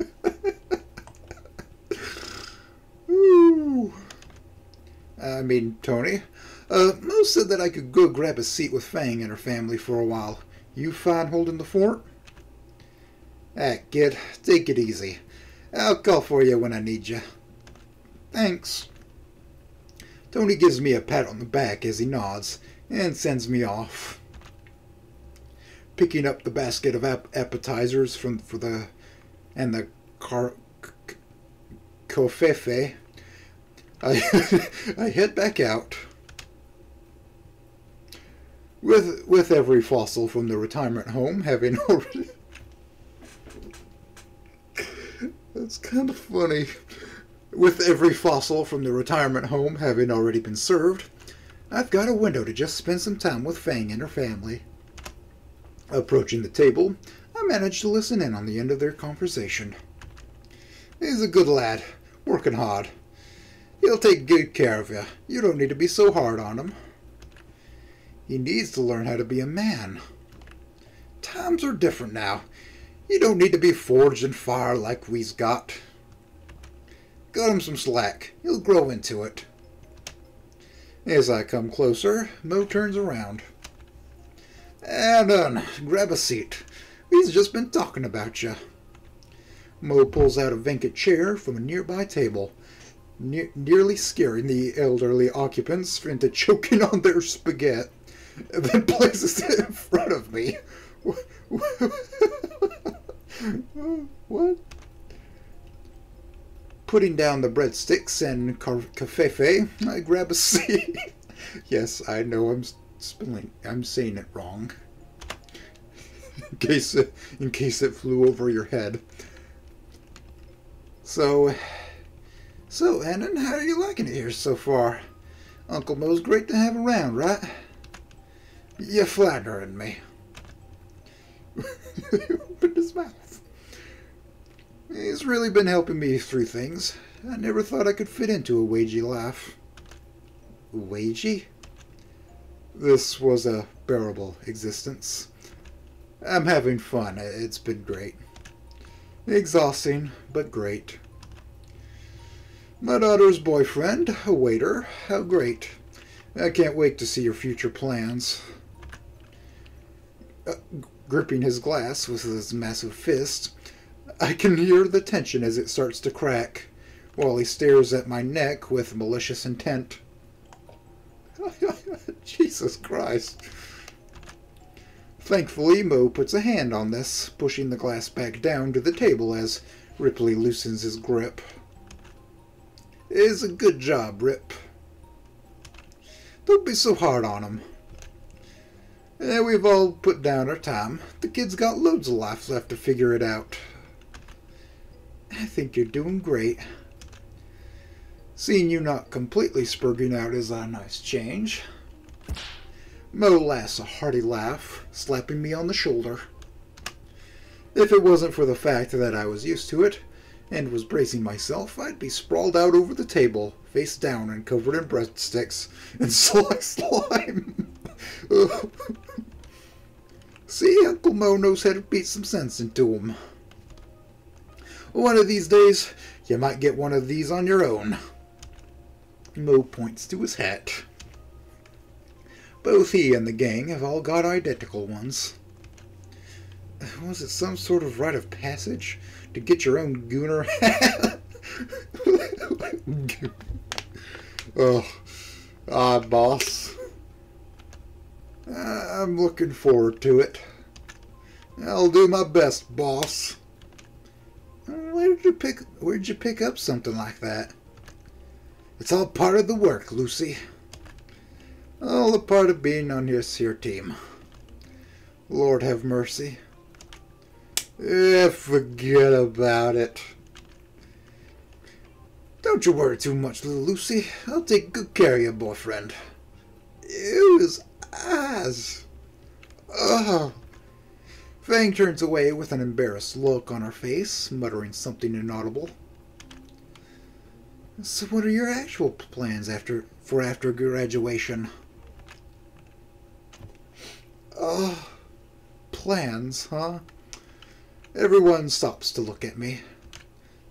I mean, Tony. Uh, Moe said that I could go grab a seat with Fang and her family for a while. You fine holding the fort? Ah, kid, take it easy. I'll call for you when I need you. Thanks. Tony gives me a pat on the back as he nods and sends me off. Picking up the basket of ap appetizers from for the and the car covfefe, I I head back out. With with every fossil from the retirement home having already That's kind of funny. With every fossil from the retirement home having already been served, I've got a window to just spend some time with Fang and her family. Approaching the table, I manage to listen in on the end of their conversation. He's a good lad, working hard. He'll take good care of you. You don't need to be so hard on him. He needs to learn how to be a man. Times are different now. You don't need to be forged in fire like we's got. Cut him some slack. He'll grow into it. As I come closer, Moe turns around. And done. Grab a seat. We've just been talking about you. Moe pulls out a vacant chair from a nearby table, ne nearly scaring the elderly occupants into choking on their spaghetti, then places it in front of me. what? Putting down the breadsticks and covfefe, I grab a seat. yes, I know I'm spelling, I'm saying it wrong. In case it, in case it flew over your head. So, so Anon, how are you liking it here so far? Uncle Moe's great to have around, right? You're flattering me. he opened his mouth. He's really been helping me through things. I never thought I could fit into a wagey laugh. Wagey? This was a bearable existence. I'm having fun. It's been great. Exhausting, but great. My daughter's boyfriend, a waiter. How great. I can't wait to see your future plans. Uh, gripping his glass with his massive fist, I can hear the tension as it starts to crack, while he stares at my neck with malicious intent. Jesus Christ. Thankfully, Moe puts a hand on this, pushing the glass back down to the table as Ripley loosens his grip. It is a good job, Rip. Don't be so hard on him. Yeah, we've all put down our time. The kid's got loads of life left to figure it out. I think you're doing great. Seeing you not completely spurging out is a nice change. Moe laughs a hearty laugh, slapping me on the shoulder. If it wasn't for the fact that I was used to it and was bracing myself, I'd be sprawled out over the table, face down and covered in breadsticks and slime. See, Uncle Moe knows how to beat some sense into him. One of these days, you might get one of these on your own. Moe points to his hat. Both he and the gang have all got identical ones. Was it some sort of rite of passage to get your own gooner oh, ah, boss. I'm looking forward to it. I'll do my best, boss. Where did you pick? Where did you pick up something like that? It's all part of the work, Lucy. All a part of being on this here team. Lord have mercy. Eh, forget about it. Don't you worry too much, little Lucy. I'll take good care of your boyfriend. Ew, his eyes. Ugh. Fang turns away with an embarrassed look on her face, muttering something inaudible. So what are your actual plans after for after graduation? Uh, plans, huh? Everyone stops to look at me.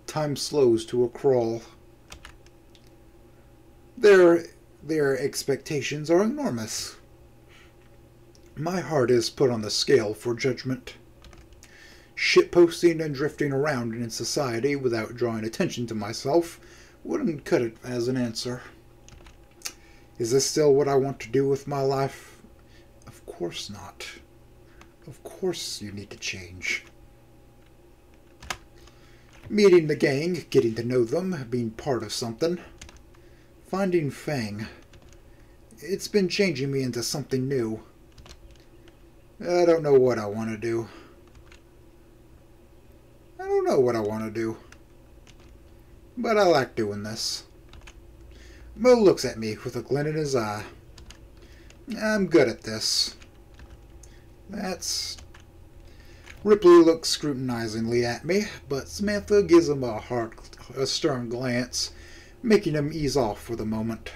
Time slows to a crawl. Their their expectations are enormous. My heart is put on the scale for judgment. Shitposting and drifting around in society without drawing attention to myself wouldn't cut it as an answer. Is this still what I want to do with my life? Of course not. Of course you need to change. Meeting the gang, getting to know them, being part of something. Finding Fang. It's been changing me into something new. I don't know what I want to do. I don't know what I want to do. But I like doing this. Mo looks at me with a glint in his eye. I'm good at this. That's... Ripley looks scrutinizingly at me, but Samantha gives him a hard, a stern glance, making him ease off for the moment.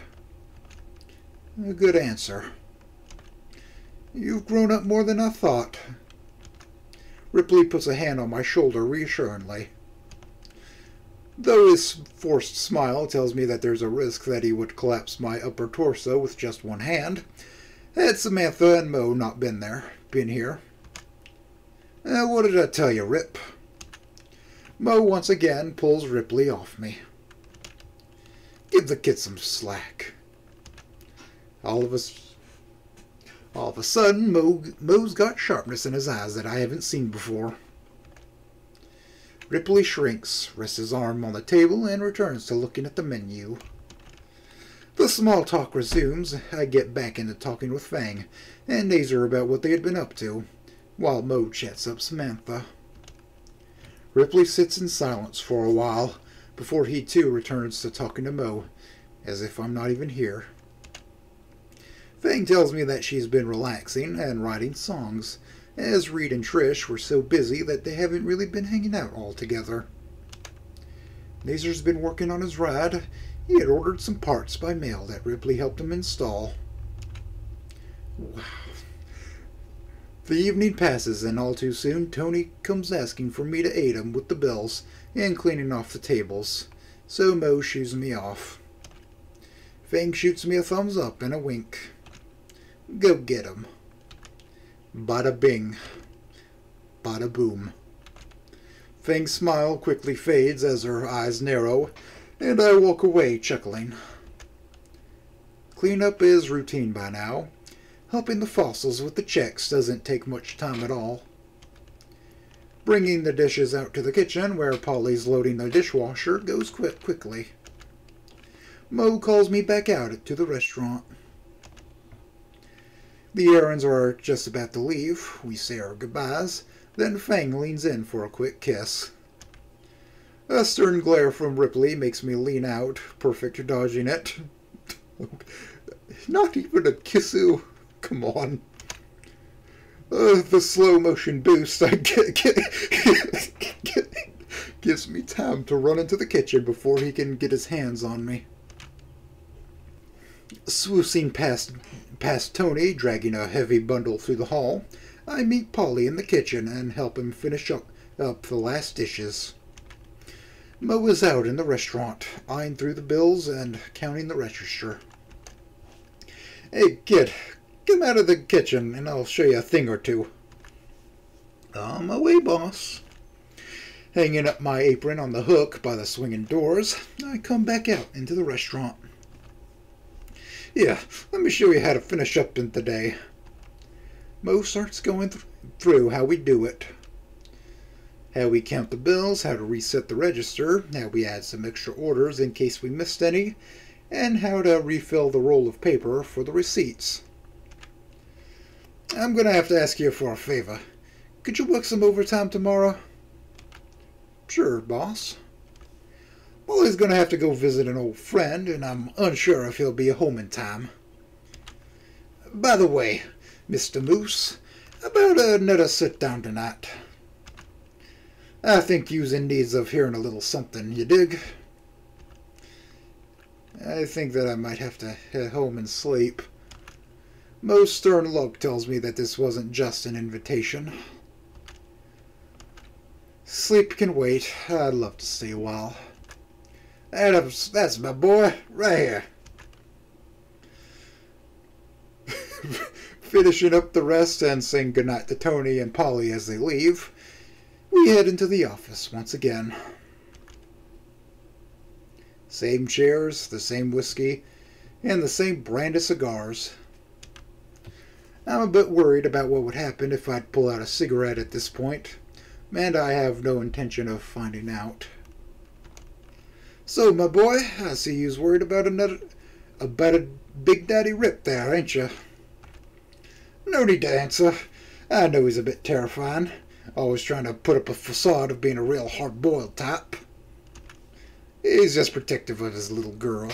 A good answer. You've grown up more than I thought. Ripley puts a hand on my shoulder reassuringly. Though his forced smile tells me that there's a risk that he would collapse my upper torso with just one hand, had Samantha and Moe not been there, been here. Uh, what did I tell you, Rip? Moe once again pulls Ripley off me. Give the kid some slack. All of us all of a sudden, Moe, Moe's got sharpness in his eyes that I haven't seen before. Ripley shrinks, rests his arm on the table, and returns to looking at the menu. The small talk resumes. I get back into talking with Fang and Naser about what they had been up to, while Moe chats up Samantha. Ripley sits in silence for a while before he too returns to talking to Moe, as if I'm not even here. Fang tells me that she's been relaxing and writing songs, as Reed and Trish were so busy that they haven't really been hanging out all together. Naser's been working on his ride. He had ordered some parts by mail that Ripley helped him install. Wow. The evening passes, and all too soon Tony comes asking for me to aid him with the bills and cleaning off the tables, so Moe shoos me off. Fang shoots me a thumbs up and a wink. Go get him. Bada bing. Bada boom. Fang's smile quickly fades as her eyes narrow, and I walk away chuckling. Cleanup is routine by now. Helping the fossils with the checks doesn't take much time at all. Bringing the dishes out to the kitchen, where Polly's loading the dishwasher, goes quick quickly. Moe calls me back out to the restaurant. The errands are just about to leave. We say our goodbyes. Then Fang leans in for a quick kiss. A stern glare from Ripley makes me lean out, perfect dodging it. Not even a kissu. Come on. Uh, the slow motion boost I get, get, get, gives me time to run into the kitchen before he can get his hands on me. Swoosing past past Tony, dragging a heavy bundle through the hall, I meet Polly in the kitchen and help him finish up, up the last dishes. Moe was out in the restaurant, eyeing through the bills and counting the register. Hey, kid, come out of the kitchen and I'll show you a thing or two. On my way, boss. Hanging up my apron on the hook by the swinging doors, I come back out into the restaurant. Yeah, let me show you how to finish up in the day. Moe starts going th- through how we do it. How we count the bills, how to reset the register, how we add some extra orders in case we missed any, and how to refill the roll of paper for the receipts. I'm gonna have to ask you for a favor. Could you work some overtime tomorrow? Sure, boss. Molly's gonna have to go visit an old friend, and I'm unsure if he'll be home in time. By the way, Mr. Moose, about another sit down tonight. I think you's in needs of hearing a little something, you dig? I think that I might have to head home and sleep. Most stern look tells me that this wasn't just an invitation. Sleep can wait. I'd love to stay a while. That's my boy, right here. Finishing up the rest and saying goodnight to Tony and Polly as they leave, we head into the office once again. Same chairs, the same whiskey, and the same brand of cigars. I'm a bit worried about what would happen if I'd pull out a cigarette at this point, and I have no intention of finding out. So, my boy, I see you's worried about another about a Big Daddy Rip there, ain't you? No need to answer. I know he's a bit terrifying, always trying to put up a facade of being a real hard-boiled type. He's just protective of his little girl.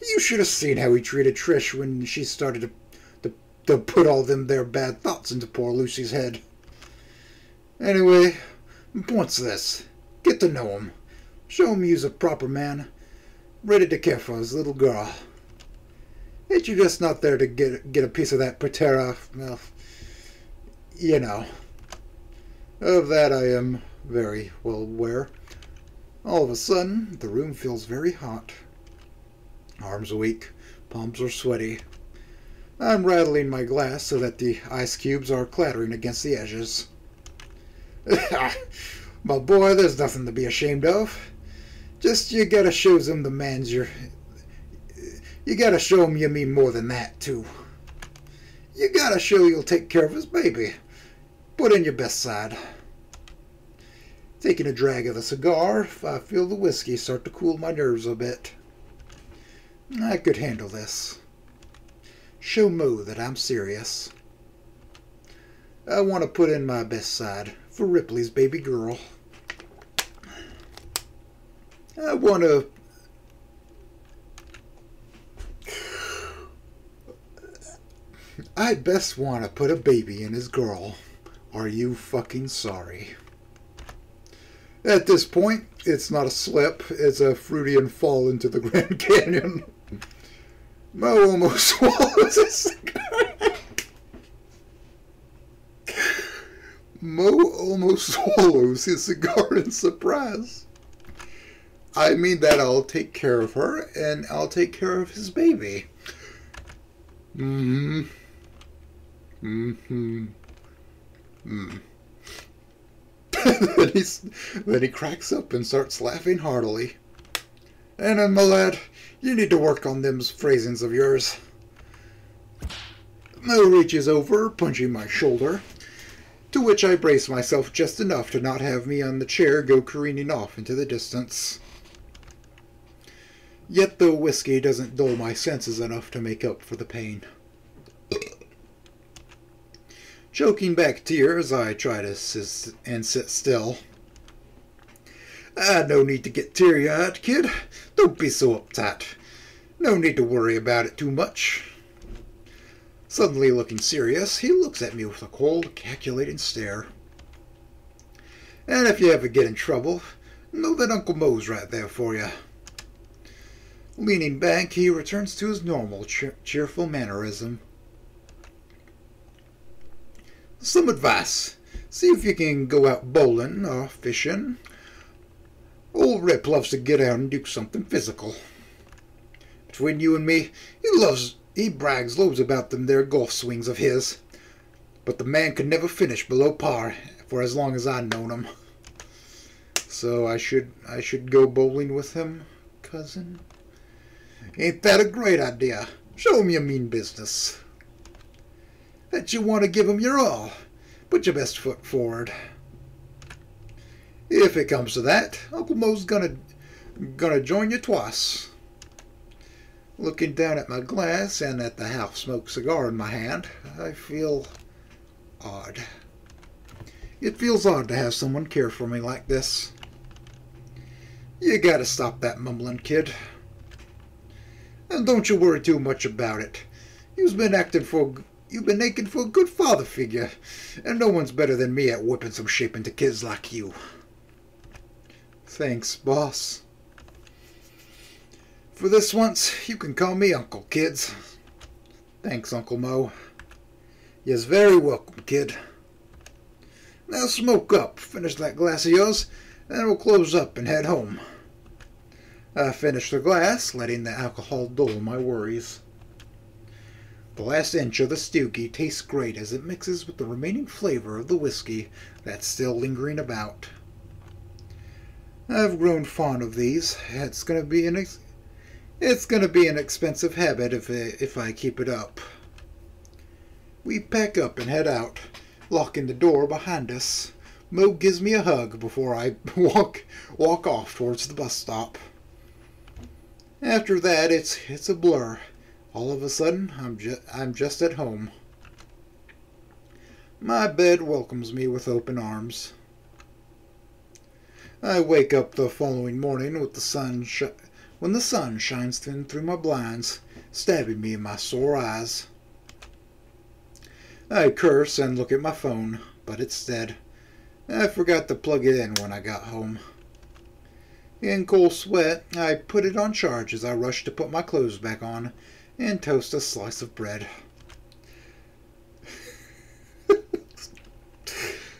You should have seen how he treated Trish when she started to, to, to put all them there bad thoughts into poor Lucy's head. Anyway, point's this. Get to know him. Show him you's a proper man, ready to care for his little girl. Ain't you just not there to get get a piece of that patera? Well, you know. Of that I am very well aware. All of a sudden, the room feels very hot. Arms weak, palms are sweaty. I'm rattling my glass so that the ice cubes are clattering against the edges. my boy, there's nothing to be ashamed of. Just you gotta show them the man's your. You gotta show him you mean more than that, too. You gotta show you'll take care of his baby. Put in your best side. Taking a drag of the cigar, I feel the whiskey start to cool my nerves a bit. I could handle this. Show Moe that I'm serious. I want to put in my best side for Ripley's baby girl. I want to. I best want to put a baby in his girl. Are you fucking sorry? At this point, it's not a slip, it's a Freudian fall into the Grand Canyon. Moe almost swallows his cigar. Moe almost swallows his cigar in surprise. I mean that I'll take care of her and I'll take care of his baby. Mm-hmm. Mm-hmm. Mm. then, he's, then he cracks up and starts laughing heartily. And then, my lad, you need to work on them phrasings of yours. Moe reaches over, punching my shoulder, to which I brace myself just enough to not have me on the chair go careening off into the distance. Yet the whiskey doesn't dull my senses enough to make up for the pain. Choking back tears, I try to sit and sit still. Ah, no need to get teary-eyed, kid. Don't be so uptight. No need to worry about it too much. Suddenly looking serious, he looks at me with a cold, calculating stare. And if you ever get in trouble, know that Uncle Moe's right there for you. Leaning back, he returns to his normal, cheer- cheerful mannerism. Some advice. See if you can go out bowling or fishing. Old Rip loves to get out and do something physical. Between you and me, he loves he brags loads about them there golf swings of his. But the man could never finish below par for as long as I've known him. So I should I should go bowling with him, cousin? Ain't that a great idea? Show him you mean business. That you want to give him your all. Put your best foot forward. If it comes to that, Uncle Moe's gonna gonna join you twice. Looking down at my glass and at the half-smoked cigar in my hand, I feel odd. It feels odd to have someone care for me like this. You gotta stop that mumbling, kid. And don't you worry too much about it. You've been acting for you've been aching for a good father figure, and no one's better than me at whipping some shape into kids like you. Thanks, boss. For this once, you can call me Uncle, kids. Thanks, Uncle Moe. Yes, very welcome, kid. Now smoke up, finish that glass of yours, and we'll close up and head home. I finish the glass, letting the alcohol dull my worries. The last inch of the stoogie tastes great as it mixes with the remaining flavor of the whiskey that's still lingering about. I've grown fond of these. It's gonna be an it's gonna be an expensive habit if if I keep it up. We pack up and head out, locking the door behind us. Moe gives me a hug before I walk walk off towards the bus stop. After that, it's it's a blur. All of a sudden, I'm just I'm just at home. My bed welcomes me with open arms. I wake up the following morning with the sun when the sun shines in through my blinds, stabbing me in my sore eyes. I curse and look at my phone, but it's dead. I forgot to plug it in when I got home. In cold sweat, I put it on charge as I rush to put my clothes back on and toast a slice of bread.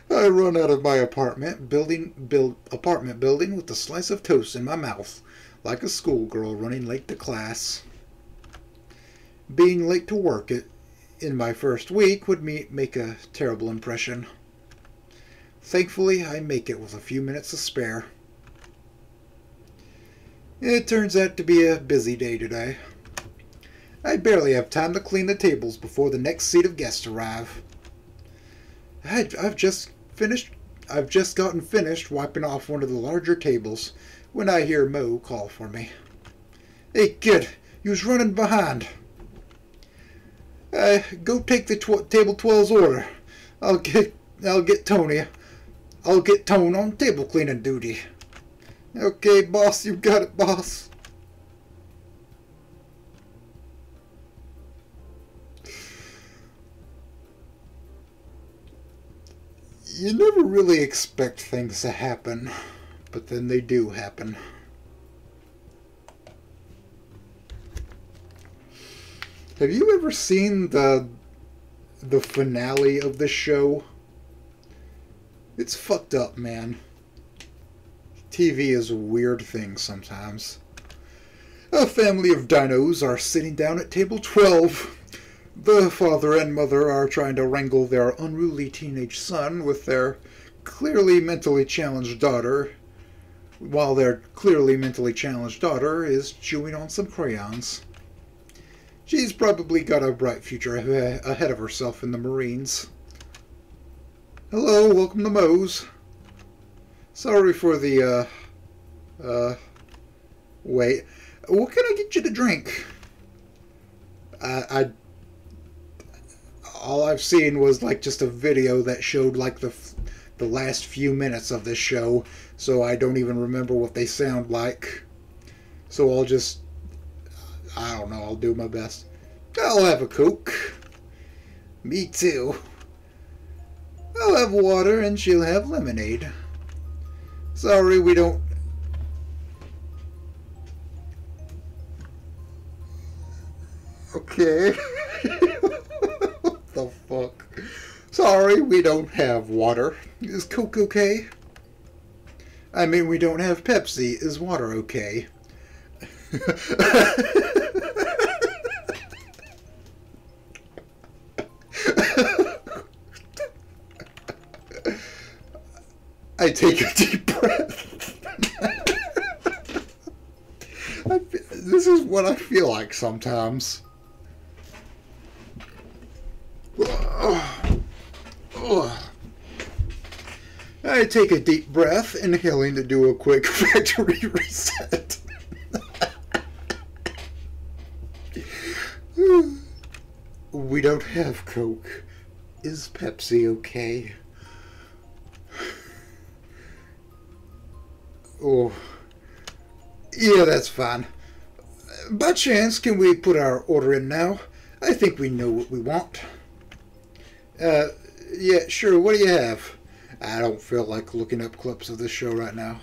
I run out of my apartment building build apartment building with a slice of toast in my mouth, like a schoolgirl running late to class. Being late to work it in my first week would me make a terrible impression. Thankfully, I make it with a few minutes to spare. It turns out to be a busy day today. I barely have time to clean the tables before the next seat of guests arrive. I, I've just finished. I've just gotten finished wiping off one of the larger tables when I hear Moe call for me. Hey kid, you was running behind. Uh, go take the tw- table 12's order. I'll get I'll get Tony. I'll get Tone on table cleaning duty. Okay, boss, you got it, boss. You never really expect things to happen, but then they do happen. Have you ever seen the the finale of the show? It's fucked up, man. TV is a weird thing sometimes. A family of dinos are sitting down at table 12. The father and mother are trying to wrangle their unruly teenage son with their clearly mentally challenged daughter, while their clearly mentally challenged daughter is chewing on some crayons. She's probably got a bright future ahead of herself in the Marines. Hello, welcome to Moe's. Sorry for the, uh, uh, wait. What can I get you to drink? I, I all I've seen was like just a video that showed like the the last few minutes of this show, so I don't even remember what they sound like. So I'll just I don't know, I'll do my best. I'll have a Coke. Me too. I'll have water and she'll have lemonade. Sorry, we don't Okay. fuck? Sorry, we don't have water. Is Coke okay? I mean, we don't have Pepsi. Is water okay? I take a deep breath. this is what I feel like sometimes. I take a deep breath, inhaling to do a quick factory reset. we don't have Coke. Is Pepsi okay? Oh. Yeah, that's fine. By chance, can we put our order in now? I think we know what we want. Uh, yeah, sure. What do you have? I don't feel like looking up clips of this show right now,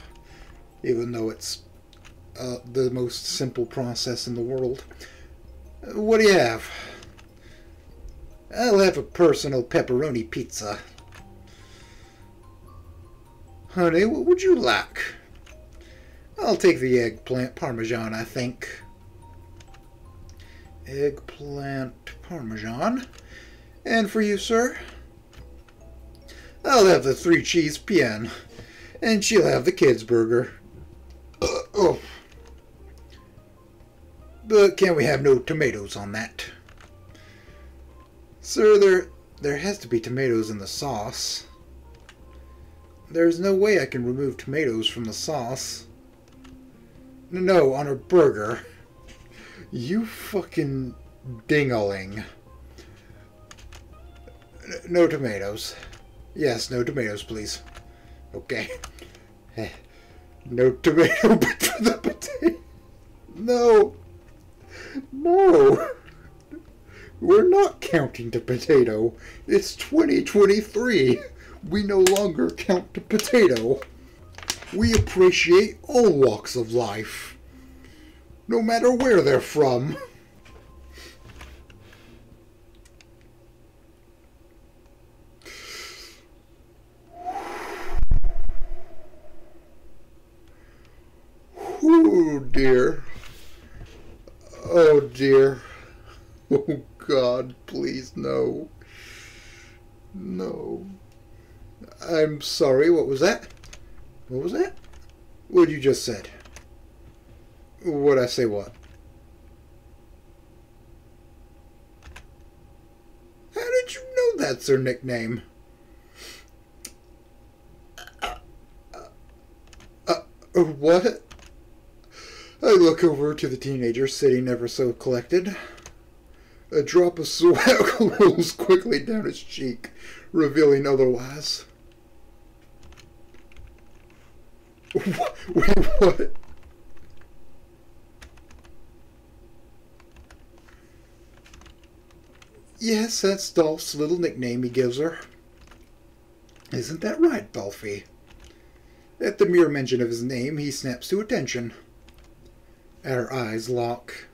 even though it's uh, the most simple process in the world. Uh, what do you have? I'll have a personal pepperoni pizza. Honey, what would you like? I'll take the eggplant parmesan, I think. Eggplant parmesan. And for you, sir? I'll have the three cheese pian. And she'll have the kids burger. Oh. But can we have no tomatoes on that? Sir, there there has to be tomatoes in the sauce. There's no way I can remove tomatoes from the sauce. No, on a burger. You fucking dingaling. No tomatoes. Yes, no tomatoes, please. Okay. No tomato, but for the potato. No. No. We're not counting the potato. It's 2023. We no longer count the potato. We appreciate all walks of life, no matter where they're from. Oh dear. Oh dear. Oh God, please no. No. I'm sorry, what was that? What was that? What you just said? What I say what? How did you know that's her nickname? Uh, uh, uh, what? I look over to the teenager sitting ever so collected. A drop of sweat rolls quickly down his cheek, revealing otherwise. What? Wait, what? Yes, that's Dolph's little nickname he gives her. Isn't that right, Dolphy? At the mere mention of his name, he snaps to attention. Our eyes lock.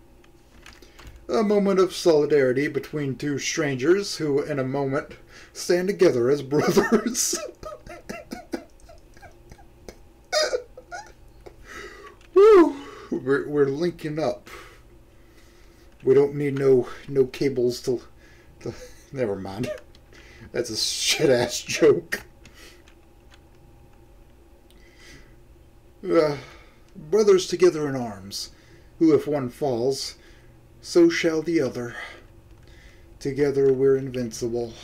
A moment of solidarity between two strangers who, in a moment, stand together as brothers. Woo! We're, we're linking up. We don't need no no cables to, to never mind. That's a shit ass joke. Uh, brothers together in arms, who if one falls, so shall the other. Together we're invincible.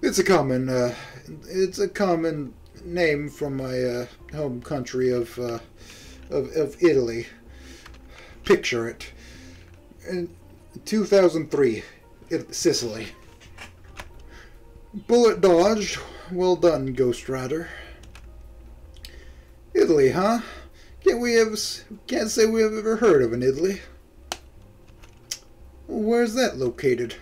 It's a common, uh, it's a common name from my uh, home country of, uh, of of Italy. Picture it. In 2003, in Sicily. Bullet dodged. Well done, Ghost Rider. Italy, huh? Can't we have? Can't say we have ever heard of an Italy. Where's that located?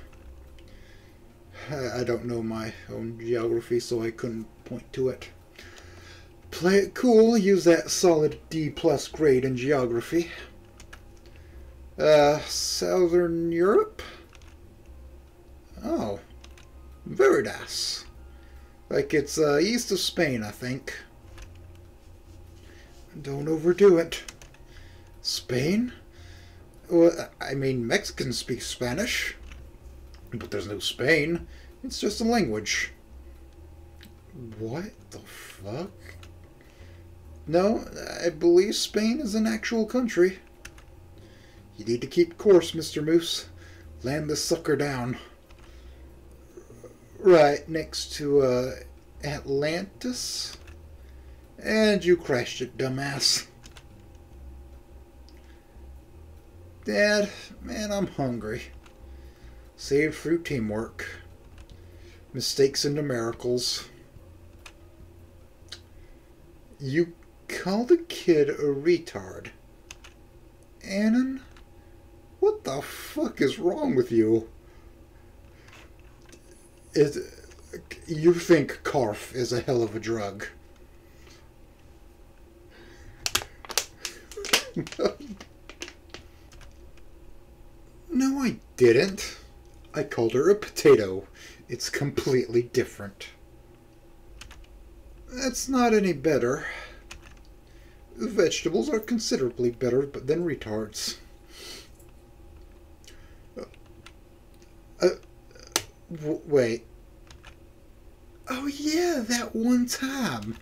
I don't know my own geography, so I couldn't point to it. Play it cool. Use that solid D plus grade in geography. Uh, Southern Europe. Oh, Veritas. Like it's uh, east of Spain, I think. Don't overdo it. Spain? Well, I mean, Mexicans speak Spanish. But there's no Spain. It's just a language. What the fuck? No, I believe Spain is an actual country. You need to keep course, Mr. Moose. Land this sucker down. Right next to uh, Atlantis. And you crashed it, dumbass. Dad, man, I'm hungry. Saved through teamwork. Mistakes into miracles. You called a kid a retard. Anon? What the fuck is wrong with you? Is, you think Carf is a hell of a drug. no, I didn't. I called her a potato. It's completely different. That's not any better. Vegetables are considerably better but than retards. Uh, w- wait. Oh yeah, that one time.